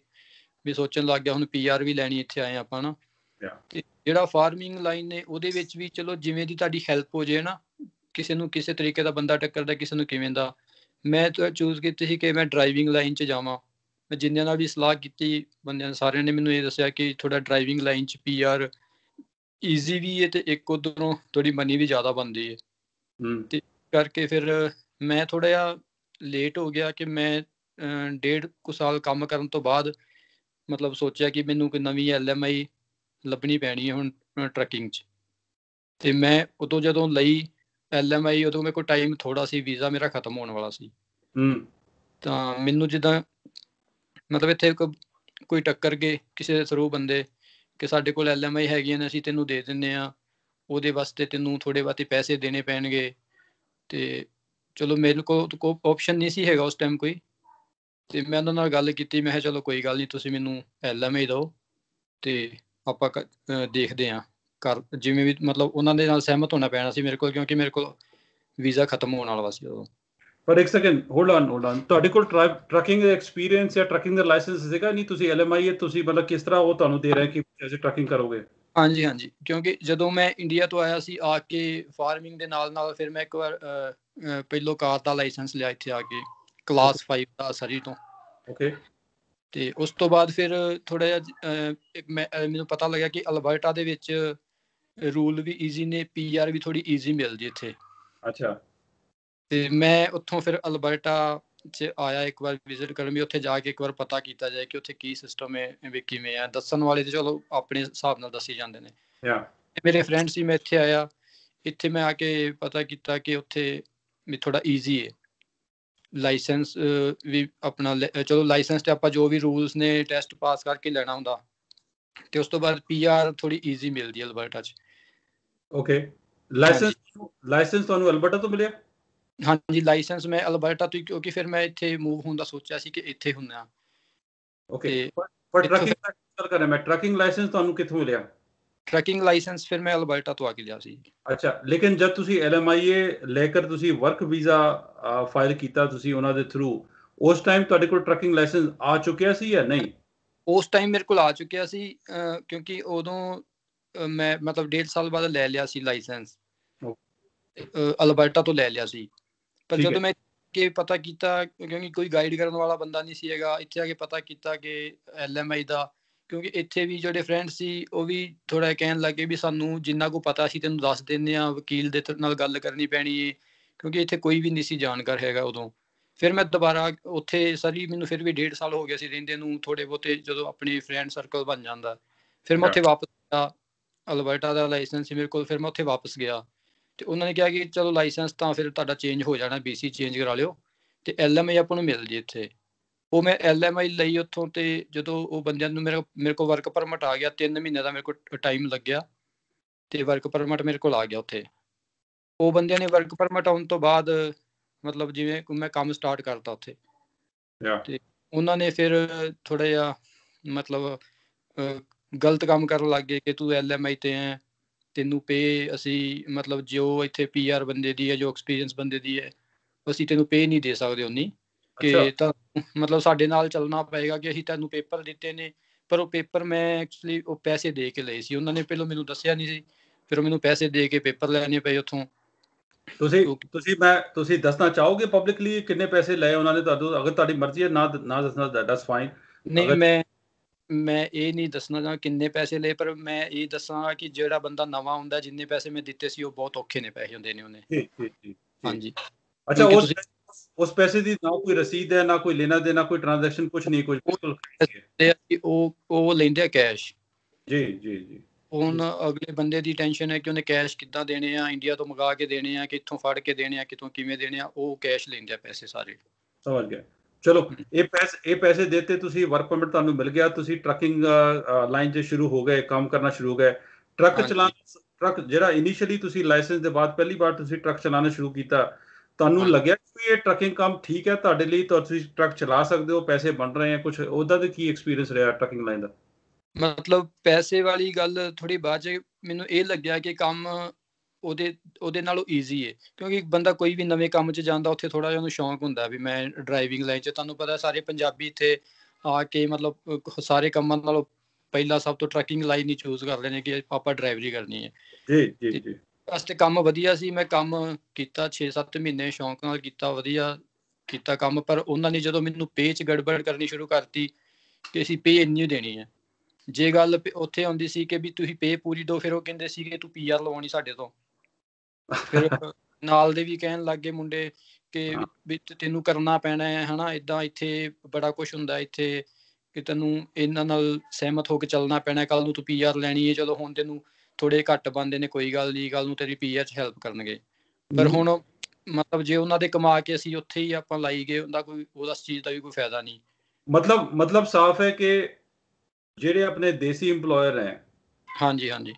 ਵੀ ਸੋਚਣ ਲੱਗ ਗਿਆ ਹੁਣ ਪੀਆਰ ਵੀ ਲੈਣੀ ਇੱਥੇ ਆਏ ਆਪਾਂ ਨਾ। ਤੇ ਜਿਹੜਾ ਫਾਰਮਿੰਗ ਲਾਈਨ ਨੇ ਉਹਦੇ ਵਿੱਚ ਵੀ ਚਲੋ ਜਿਵੇਂ ਦੀ ਤੁਹਾਡੀ ਹੈਲਪ ਹੋ ਜੇ ਨਾ ਕਿਸੇ ਨੂੰ ਕਿਸੇ ਤਰੀਕੇ ਦਾ ਬੰਦਾ ਟੱਕਰਦਾ ਕਿਸੇ ਨੂੰ ਕਿਵੇਂ ਦਾ। ਮੈਂ ਤਾਂ ਚੂਜ਼ ਕੀਤੀ ਸੀ ਕਿ ਮੈਂ ਡਰਾਈਵਿੰਗ ਲਾਈਨ 'ਚ ਜਾਵਾਂ। ਮੈਂ ਜਿੰਨਿਆਂ ਨਾਲ ਵੀ ਸਲਾਹ ਕੀਤੀ ਬੰਦਿਆਂ ਸਾਰਿਆਂ ਨੇ ਮੈਨੂੰ ਇਹ ਦੱਸਿਆ ਕਿ ਥੋੜਾ ਡਰਾਈਵਿੰਗ ਲਾਈਨ 'ਚ ਪੀਆਰ ਈਜ਼ੀ ਵੀ ਹੈ ਤੇ ਇੱਕ ਉਧਰੋਂ ਥੋੜੀ ਮਨੀ ਵੀ ਜ਼ਿਆਦਾ ਬਣਦੀ ਹੈ। ਤੇ ਕਰਕੇ ਫਿਰ ਮੈਂ ਥੋੜਾ ਜਿਹਾ ਲੇਟ ਹੋ ਗਿਆ ਕਿ ਮੈਂ ਡੇਢ ਕੁ ਸਾਲ ਕੰਮ ਕਰਨ ਤੋਂ ਬਾਅਦ ਮਤਲਬ ਸੋਚਿਆ ਕਿ ਮੈਨੂੰ ਕੋਈ ਨਵੀਂ ਐਲਐਮਆਈ ਲੱਭਣੀ ਪੈਣੀ ਹੈ ਹੁਣ ਟਰੱਕਿੰਗ 'ਚ। ਤੇ ਮੈਂ ਉਦੋਂ ਜਦੋਂ ਲਈ ਐਲਐਮਆਈ ਉਦੋਂ ਮੇਰੇ ਕੋਲ ਟਾਈਮ ਥੋੜਾ ਸੀ ਵੀਜ਼ਾ ਮੇਰਾ ਖਤਮ ਹੋਣ ਵਾਲਾ ਸੀ। ਹੂੰ। ਤਾਂ ਮੈਨੂੰ ਜਿੱਦਾਂ ਮਤਲਬ ਇੱਥੇ ਕੋਈ ਟੱਕਰ ਕੇ ਕਿਸੇ ਦੇ ਥਰੂ ਬੰਦੇ ਕਿ ਸਾਡੇ ਕੋਲ ਐਲਐਮਆਈ ਹੈਗੀਆਂ ਨੇ ਅਸੀਂ ਤੈਨੂੰ ਦੇ ਦਿੰਨੇ ਆ ਉਹਦੇ ਵਾਸਤੇ ਤੈਨੂੰ ਥੋੜੇ ਬਾਤੀ ਪੈਸੇ ਦੇਣੇ ਪੈਣਗੇ। ਤੇ ਚਲੋ ਮੇਰੇ ਕੋਲ ਕੋਈ ਆਪਸ਼ਨ ਨਹੀਂ ਸੀ ਹੈਗਾ ਉਸ ਟਾਈਮ ਕੋਈ। ਤੇ ਮੈਂ ਉਹਨਾਂ ਨਾਲ ਗੱਲ ਕੀਤੀ, ਮੈਂ ਕਿਹਾ ਚਲੋ ਕੋਈ ਗੱਲ ਨਹੀਂ, ਤੁਸੀਂ ਮੈਨੂੰ ਐਲਐਮਏ ਦਿਓ ਤੇ ਆਪਾਂ ਦੇਖਦੇ ਆਂ ਕਰ, ਜਿਵੇਂ ਵੀ ਮਤਲਬ ਉਹਨਾਂ ਦੇ ਨਾਲ ਸਹਿਮਤ ਹੋਣਾ ਪੈਣਾ ਸੀ ਮੇਰੇ ਕੋਲ, ਕਿਉਂਕਿ ਮੇਰੇ ਕੋਲ ਵੀਜ਼ਾ ਖਤਮ ਹੋਣ ਵਾਲਾ ਸੀ ਉਦੋਂ। ਪਰ ਇੱਕ second hold on hold on ਤੁਹਾਡੇ ਕੋਲ ਟਰੱਕਿੰਗ ਦਾ ਐਕਸਪੀਰੀਅੰਸ ਜਾਂ ਟਰੱਕਿੰਗ ਦਾ ਲਾਇਸੈਂਸ ਸੀਗਾ? ਨਹੀਂ, ਤੁਸੀਂ ਐਲਐਮਆਈ ਤੁਸੀਂ ਮਤਲਬ ਕਿਸ ਤਰ੍ਹਾਂ ਉਹ ਤੁਹਾਨੂੰ ਦੇ ਰਹੇ ਕਿ ਐਸੇ ਟਰੱਕਿੰਗ ਕਰੋਗੇ? ਹਾਂਜੀ ਹਾਂਜੀ। ਕਿਉਂਕਿ ਜਦੋਂ ਮੈਂ ਇੰਡੀਆ ਤੋਂ ਆਇਆ ਸੀ ਆ ਕੇ ਫਾਰਮਿੰਗ ਦੇ ਨਾਲ ਨਾਲ ਫਿਰ ਮੈਂ ਇੱਕ ਵਾਰ ਪਹਿਲੋ ਕਾਰ ਦਾ ਲਾਇਸੈਂਸ ਲਿਆ ਇੱਥੇ ਆ ਕੇ ਕਲਾਸ 5 ਦਾ ਸਰੀ ਤੋਂ। ਓਕੇ ਤੇ ਉਸ ਤੋਂ ਬਾਅਦ ਫਿਰ ਥੋੜਾ ਜਿਹਾ ਮੈਨੂੰ ਪਤਾ ਲੱਗਿਆ ਕਿ ਅਲਬਰਟਾ ਦੇ ਵਿੱਚ ਰੂਲ ਵੀ ਈਜ਼ੀ ਨੇ ਪੀਆਰ ਵੀ ਥੋੜੀ ਈਜ਼ੀ ਮਿਲਦੀ ਇੱਥੇ। ਅੱਛਾ। ਤੇ ਮੈਂ ਉੱਥੋਂ ਫਿਰ ਅਲਬਰਟਾ ਚ ਆਇਆ ਇੱਕ ਵਾਰ ਵਿਜ਼ਿਟ ਕਰਨ ਵੀ ਉੱਥੇ ਜਾ ਕੇ ਇੱਕ ਵਾਰ ਪਤਾ ਕੀਤਾ ਜਾਏ ਕਿ ਉੱਥੇ ਕੀ ਸਿਸਟਮ ਹੈ ਵੀ ਕਿਵੇਂ ਆ। ਦੱਸਣ ਵਾਲੇ ਤੇ ਚਲੋ ਆਪਣੇ ਹਿਸਾਬ ਨਾਲ ਦੱਸੀ ਜਾਂਦੇ ਨੇ। ਯਾ ਮੇਰੇ ਫਰੈਂਡ ਸੀ ਮੈਂ ਇੱਥੇ ਆਇਆ। ਇੱਥੇ ਮੈਂ ਆ ਕੇ ਪਤਾ ਕੀਤਾ ਕਿ ਉੱਥੇ ਵੀ ਥੋੜਾ ਈਜ਼ੀ ਹੈ। ਲਾਇਸੈਂਸ ਵੀ ਆਪਣਾ ਚਲੋ ਲਾਇਸੈਂਸ ਤੇ ਆਪਾਂ ਜੋ ਵੀ ਰੂਲਸ ਨੇ ਟੈਸਟ ਪਾਸ ਕਰਕੇ ਲੈਣਾ ਹੁੰਦਾ। ਤੇ ਉਸ ਤੋਂ ਬਾਅਦ ਪੀਆਰ ਥੋੜੀ ਈਜ਼ੀ ਮਿਲਦੀ ਹੈ ਅਲਬਰਟਾ 'ਚ। ਓਕੇ ਲਾਇਸੈਂਸ ਲਾਇਸੈਂਸ ਤੁਹਾਨੂੰ ਅਲਬਰਟਾ ਤੋਂ ਮਿਲਿਆ? ਹਾਂਜੀ ਲਾਇਸੈਂਸ ਮੈਂ ਅਲਬਰਟਾ ਤੋਂ ਕਿਉਂਕਿ ਫਿਰ ਮੈਂ ਇੱਥੇ ਮੂਵ ਹੋਣ ਦਾ ਸੋਚਿਆ ਸੀ ਕਿ ਇੱਥੇ ਹੁੰਨਾ। ਓਕੇ ਪਰ ਟਰੱਕਿੰਗ ਲਾਇਸੈਂਸ ਕਰਨਾ ਮੈਂ ਟਰੱਕਿੰਗ ਲਾਇਸੈਂਸ ਤੁਹਾਨੂੰ ਕਿੱਥੋਂ ਮਿਲਿਆ? ਟਰੱਕਿੰਗ ਲਾਇਸੈਂਸ ਫਿਰ ਮੈਂ ਅਲਬਰਟਾ ਤੋਂ ਆ ਕੇ ਲਿਆ ਸੀ। ਅੱਛਾ ਲੇਕਿਨ ਜਦ ਤੁਸੀਂ ਐਲਐਮਆਈਏ ਲੈ ਕੇ ਤੁਸੀਂ ਵਰਕ ਵੀਜ਼ਾ ਫਾਈਲ ਕੀਤਾ ਤੁਸੀਂ ਉਹਨਾਂ ਦੇ ਥਰੂ ਉਸ ਟਾਈਮ ਤੁਹਾਡੇ ਕੋਲ ਟਰੱਕਿੰਗ ਲਾਇਸੈਂਸ ਆ ਚੁੱਕਿਆ ਸੀ ਜਾਂ ਨਹੀਂ? ਉਸ ਟਾਈਮ ਮੇਰੇ ਕੋਲ ਆ ਚੁੱਕਿਆ ਸੀ ਕਿਉਂਕਿ ਉਦੋਂ ਮੈਂ ਮਤਲਬ 1.5 ਸਾਲ ਬਾਅਦ ਲੈ ਲਿਆ ਸੀ ਲਾਇਸੈਂਸ ਅਲਬਰਟਾ ਤੋਂ ਲੈ ਲਿਆ ਸੀ। ਪਰ ਜਦੋਂ ਮੈਂ ਕਿ ਪਤਾ ਕੀਤਾ ਕਿਉਂਕਿ ਕੋਈ ਗਾਈਡ ਕਰਨ ਵਾਲਾ ਬੰਦਾ ਨਹੀਂ ਸੀ ਹੈਗਾ ਇੱਥੇ ਆ ਕੇ ਪਤਾ ਕੀਤਾ ਕਿ ਐਲਐਮਆਈ ਦਾ ਕਿਉਂਕਿ ਇੱਥੇ ਵੀ ਜਿਹੜੇ ਫਰੈਂਡ ਸੀ ਉਹ ਵੀ ਥੋੜਾ ਕਹਿਣ ਲੱਗੇ ਵੀ ਸਾਨੂੰ ਜਿੰਨਾ ਕੋ ਪਤਾ ਸੀ ਤੈਨੂੰ ਦੱਸ ਦਿੰਦੇ ਆ ਵਕੀਲ ਦੇ ਨਾਲ ਗੱਲ ਕਰਨੀ ਪੈਣੀ ਏ ਕਿਉਂਕਿ ਇੱਥੇ ਕੋਈ ਵੀ ਨਹੀਂ ਸੀ ਜਾਣਕਾਰ ਹੈਗਾ ਉਦੋਂ। ਫਿਰ ਮੈਂ ਦੁਬਾਰਾ ਉੱਥੇ ਸਰੀ ਮੈਨੂੰ ਫਿਰ ਵੀ 1.5 ਸਾਲ ਹੋ ਗਿਆ ਸੀ ਰਹਿੰਦੇ ਨੂੰ ਥੋੜੇ ਬਹੁਤੇ ਜਦੋਂ ਆਪਣੀ ਫਰੈਂਡ ਸਰਕਲ ਬਣ ਜਾਂਦਾ। ਫਿਰ ਮੈਂ ਉੱਥੇ ਵਾਪਸ ਆ ਅਲਬਰਟਾ ਦਾ ਲਾਇਸੈਂਸ ਸੀ ਮੇਰੇ ਕੋਲ ਫਿਰ ਮੈਂ ਉੱਥੇ ਵਾਪਸ ਗਿਆ। ਤੇ ਉਹਨਾਂ ਨੇ ਕਿਹਾ ਕਿ ਚਲੋ ਲਾਇਸੈਂਸ ਤਾਂ ਫਿਰ ਤੁਹਾਡਾ ਚੇਂਜ ਹੋ ਜਾਣਾ ਬੀਸੀ ਚੇਂਜ ਕਰਾ ਲਿਓ ਤੇ ਐਲਐਮਆਈ ਆਪਾਂ ਨੂੰ ਮਿਲ ਜੀ ਇੱਥੇ। ਉਹ ਮੈਂ ਐਲਐਮਆਈ ਲਈ ਉੱਥੋਂ ਤੇ ਜਦੋਂ ਉਹ ਬੰਦਿਆਂ ਨੂੰ ਮੇਰੇ ਮੇਰੇ ਕੋਲ ਵਰਕ ਪਰਮਿਟ ਆ ਗਿਆ 3 ਮਹੀਨੇ ਦਾ ਮੇਰੇ ਕੋਲ ਟਾਈਮ ਲੱਗਿਆ ਤੇ ਵਰਕ ਪਰਮਿਟ ਮੇਰੇ ਕੋਲ ਆ ਗਿਆ ਉੱਥੇ। ਉਹ ਬੰਦਿਆਂ ਨੇ ਵਰਕ ਪਰਮਿਟ ਆਉਣ ਤੋਂ ਬਾਅਦ ਮਤਲਬ ਜਿਵੇਂ ਮੈਂ ਕੰਮ ਸਟਾਰਟ ਕਰਤਾ ਉੱਥੇ। ਤੇ ਉਹਨਾਂ ਨੇ ਫਿਰ ਥੋੜਾ ਜਿਹਾ ਮਤਲਬ ਗਲਤ ਕੰਮ ਕਰਨ ਲੱਗ ਗਏ ਕਿ ਤੂੰ ਐਲਐਮਆਈ ਤੇ ਹੈ ਤੈਨੂੰ ਪੇ ਅਸੀਂ ਮਤਲਬ ਜੋ ਇੱਥੇ ਪੀਆਰ ਬੰਦੇ ਦੀ ਹੈ ਜੋ ਐਕਸਪੀਰੀਅੰਸ ਬੰਦੇ ਦੀ ਹੈ ਅਸੀਂ ਤੈਨੂੰ ਪੇ ਨਹੀਂ ਦੇ ਸਕਦੇ ਉਨੀ ਕਿ ਤਾਂ ਮਤਲਬ ਸਾਡੇ ਨਾਲ ਚੱਲਣਾ ਪਏਗਾ ਕਿ ਅਸੀਂ ਤੈਨੂੰ ਪੇਪਰ ਦਿੱਤੇ ਨੇ ਪਰ ਉਹ ਪੇਪਰ ਮੈਂ ਐਕਚੁਅਲੀ ਉਹ ਪੈਸੇ ਦੇ ਕੇ ਲਏ ਸੀ। ਉਹਨਾਂ ਨੇ ਪਹਿਲਾਂ ਮੈਨੂੰ ਦੱਸਿਆ ਨਹੀਂ ਸੀ ਫਿਰ ਉਹ ਮੈਨੂੰ ਪੈਸੇ ਦੇ ਕੇ ਪੇਪਰ ਲੈਣੇ ਪਏ ਉੱਥੋਂ। ਤੁਸੀਂ ਤੁਸੀਂ ਮੈਂ ਤੁਸੀਂ ਦੱਸਣਾ ਚਾਹੋਗੇ ਪਬਲਿਕਲੀ ਕਿੰਨੇ ਪੈਸੇ ਲਏ ਉਹਨਾਂ ਨੇ? ਤੁਹਾਨੂੰ ਅਗਰ ਤੁਹਾਡੀ ਮਰਜ਼ੀ ਹੈ ਨਾ ਨਾ ਦੱਸਣਾ ਦੈਟਸ ਫਾਈਨ ਨਹੀਂ ਮੈਂ ਮੈਂ ਇਹ ਨਹੀਂ ਦੱਸਣਾ ਚਾਹਾਂ ਕਿੰਨੇ ਪੈਸੇ ਲਏ ਪਰ ਮੈਂ ਇਹ ਦੱਸਾਂਗਾ ਕਿ ਜਿਹੜਾ ਬੰਦਾ ਨਵਾਂ ਹੁੰਦਾ ਜਿੰਨੇ ਪੈਸੇ ਮੈਂ ਦਿੱਤੇ ਸੀ ਉਹ ਬਹੁਤ ਔਖੇ ਨੇ ਪੈਸੇ ਹੁੰਦੇ ਨੇ ਉਹਨੇ। ਹਾਂਜੀ। ਅੱਛਾ ਉਸ ਉਸ ਪੈਸੇ ਦੀ ਨਾ ਕੋਈ ਰਸੀਦ ਹੈ ਨਾ ਕੋਈ ਲੈਣਾ ਦੇਣਾ ਕੋਈ ਟ੍ਰਾਂਜੈਕਸ਼ਨ ਕੁਝ ਨਹੀਂ ਕੁਝ ਬਿਲਕੁਲ ਉਹ ਉਹ ਲੈਂਦੇ ਆ ਕੈਸ਼ ਜੀ ਜੀ ਜੀ। ਹੁਣ ਅਗਲੇ ਬੰਦੇ ਦੀ ਟੈਨਸ਼ਨ ਹੈ ਕਿ ਉਹਨੇ ਕੈਸ਼ ਕਿੱਦਾਂ ਦੇਣੇ ਆ ਇੰਡੀਆ ਤੋਂ ਮੰਗਾ ਕੇ ਦੇਣੇ ਆ ਕਿੱਥੋਂ ਫੜ ਕੇ ਦੇਣੇ ਆ ਕਿੱਥੋਂ ਕਿਵੇਂ ਦੇਣੇ ਆ ਉਹ ਕੈਸ਼ ਲੈਂਦੇ ਆ ਪੈਸੇ ਸਾਰੇ। ਸਮਝ ਗਿਆ ਚਲੋ ਇਹ ਪੈਸੇ ਇਹ ਪੈਸੇ ਦਿੱਤੇ ਤੁਸੀਂ ਵਰਕ ਪਰਮਿਟ ਤੁਹਾਨੂੰ ਮਿਲ ਗਿਆ ਤੁਸੀਂ ਟਰੱਕਿੰਗ ਲਾਈਨ 'ਚ ਸ਼ੁਰੂ ਹੋ ਗਏ ਕੰਮ ਕਰਨਾ ਸ਼ੁਰੂ ਹੋ ਗਏ। ਟਰੱਕ ਚਲਾਉਣਾ ਟਰੱਕ ਜਿਹੜਾ ਇਨੀਸ਼ੀਅਲੀ ਤੁਸੀਂ ਲਾਇਸੈਂਸ ਦੇ ਬਾਅਦ ਪਹਿਲੀ ਵਾਰ ਤੁਸੀਂ ਟਰੱਕ ਚਲਾਉਣਾ ਸ਼ੁਰੂ ਕੀਤਾ ਤੁਹਾਨੂੰ ਲੱਗਿਆ ਕਿ ਇਹ ਟਰੱਕਿੰਗ ਕੰਮ ਠੀਕ ਹੈ ਤੁਹਾਡੇ ਲਈ ਤਾਂ ਤੁਸੀਂ ਟਰੱਕ ਚਲਾ ਸਕਦੇ ਹੋ ਪੈਸੇ ਬਣ ਰਹੇ ਆ ਕੁਝ ਉਹਦਾ ਦੇ ਕੀ ਐਕਸਪੀਰੀਅੰਸ ਰਿਹਾ ਟਰੱਕਿੰਗ ਲਾਈਨ ਦਾ? ਮਤਲਬ ਪੈਸੇ ਵਾਲੀ ਗੱਲ ਥੋੜੀ ਬਾਅਦ ਚ ਮੈਨੂੰ ਇਹ ਲੱਗਿਆ ਕਿ ਕੰਮ ਉਹਦੇ ਉਹਦੇ ਨਾਲੋਂ ਈਜ਼ੀ ਹੈ ਕਿਉਂਕਿ ਬੰਦਾ ਕੋਈ ਵੀ ਨਵੇਂ ਕੰਮ 'ਚ ਜਾਂਦਾ ਉੱਥੇ ਥੋੜਾ ਜਿਹਾ ਉਹਨੂੰ ਸ਼ੌਂਕ ਹੁੰਦਾ ਵੀ ਮੈਂ ਡਰਾਈਵਿੰਗ ਲਾਈਨ 'ਚ ਤੁਹਾਨੂੰ ਪਤਾ ਸਾਰੇ ਪੰਜਾਬੀ ਇੱਥੇ ਆ ਕੇ ਮਤਲਬ ਸਾਰੇ ਕੰਮਾਂ ਨਾਲੋਂ ਪਹਿਲਾਂ ਸਭ ਤੋਂ ਟਰੱਕਿੰਗ ਲਾਈਨ ਹੀ ਚੂਜ਼ ਕਰ ਲੈਣੇ ਕਿ ਆਪਾਂ ਡਰਾਈਵਰੀ ਕਰਨੀ ਹੈ ਜੀ ਜੀ ਜੀ। ਵਾਸਤੇ ਕੰਮ ਵਧੀਆ ਸੀ ਮੈਂ ਕੰਮ ਕੀਤਾ 6-7 ਮਹੀਨੇ ਸ਼ੌਂਕ ਨਾਲ ਕੀਤਾ ਵਧੀਆ ਕੀਤਾ ਕੰਮ ਪਰ ਉਹਨਾਂ ਨੇ ਜਦੋਂ ਮੈਨੂੰ ਪੇ 'ਚ ਗੜਬੜ ਕਰਨੀ ਸ਼ੁਰੂ ਕਰਤੀ ਕਿ ਅਸੀਂ ਪੇ ਇੰਨੀ ਦੇਣੀ ਹੈ ਜੇ ਗੱਲ ਉੱਥੇ ਆਉਂਦੀ ਸੀ ਕਿ ਵੀ ਤੁਸੀਂ ਪੇ ਪੂਰੀ ਦੋ ਫਿਰ ਉਹ ਕਹਿੰਦੇ ਸੀ ਕਿ ਤੂੰ ਪੀਆਰ ਲਵਾਉਣੀ ਸਾਡੇ ਤੋਂ। ਫਿਰ ਨਾਲ ਦੇ ਵੀ ਕਹਿਣ ਲੱਗੇ ਮੁੰਡੇ ਕਿ ਵੀ ਤੈਨੂੰ ਕਰਨਾ ਪੈਣਾ ਹੈ ਹਨਾ ਇਦਾਂ ਇੱਥੇ ਬੜਾ ਕੁਝ ਹੁੰਦਾ ਇੱਥੇ ਕਿ ਤੈਨੂੰ ਇਹਨਾਂ ਨਾਲ ਸਹਿਮਤ ਹੋ ਕੇ ਚੱਲਣਾ ਪੈਣਾ ਕੱਲ ਨੂੰ ਤੂੰ ਪੀਆਰ ਲੈਣੀ ਹੈ ਚਲੋ ਹੁਣ ਤੈਨੂੰ ਥੋੜੇ ਘੱਟ ਬੰਦੇ ਨੇ ਕੋਈ ਗੱਲ ਨਹੀਂ ਕੱਲ ਨੂੰ ਤੇਰੀ ਪੀਆਰ 'ਚ ਹੈਲਪ ਕਰਨਗੇ। ਪਰ ਹੁਣ ਮਤਲਬ ਜੇ ਉਹਨਾਂ ਦੇ ਕਮਾ ਕੇ ਅਸੀਂ ਉੱਥੇ ਹੀ ਆਪਾਂ ਲਾਈ ਗਏ ਉਹਦਾ ਕੋਈ ਉਹਦਾ ਚੀਜ਼ ਦਾ ਵੀ ਕੋਈ ਫਾਇਦਾ ਨਹੀਂ। ਮਤਲਬ ਮਤਲਬ ਸਾਫ਼ ਹੈ ਕਿ ਜਿਹੜੇ ਆਪਣੇ ਦੇਸੀ EMPLOYER ਹੈ ਹਾਂਜੀ ਹਾਂਜੀ।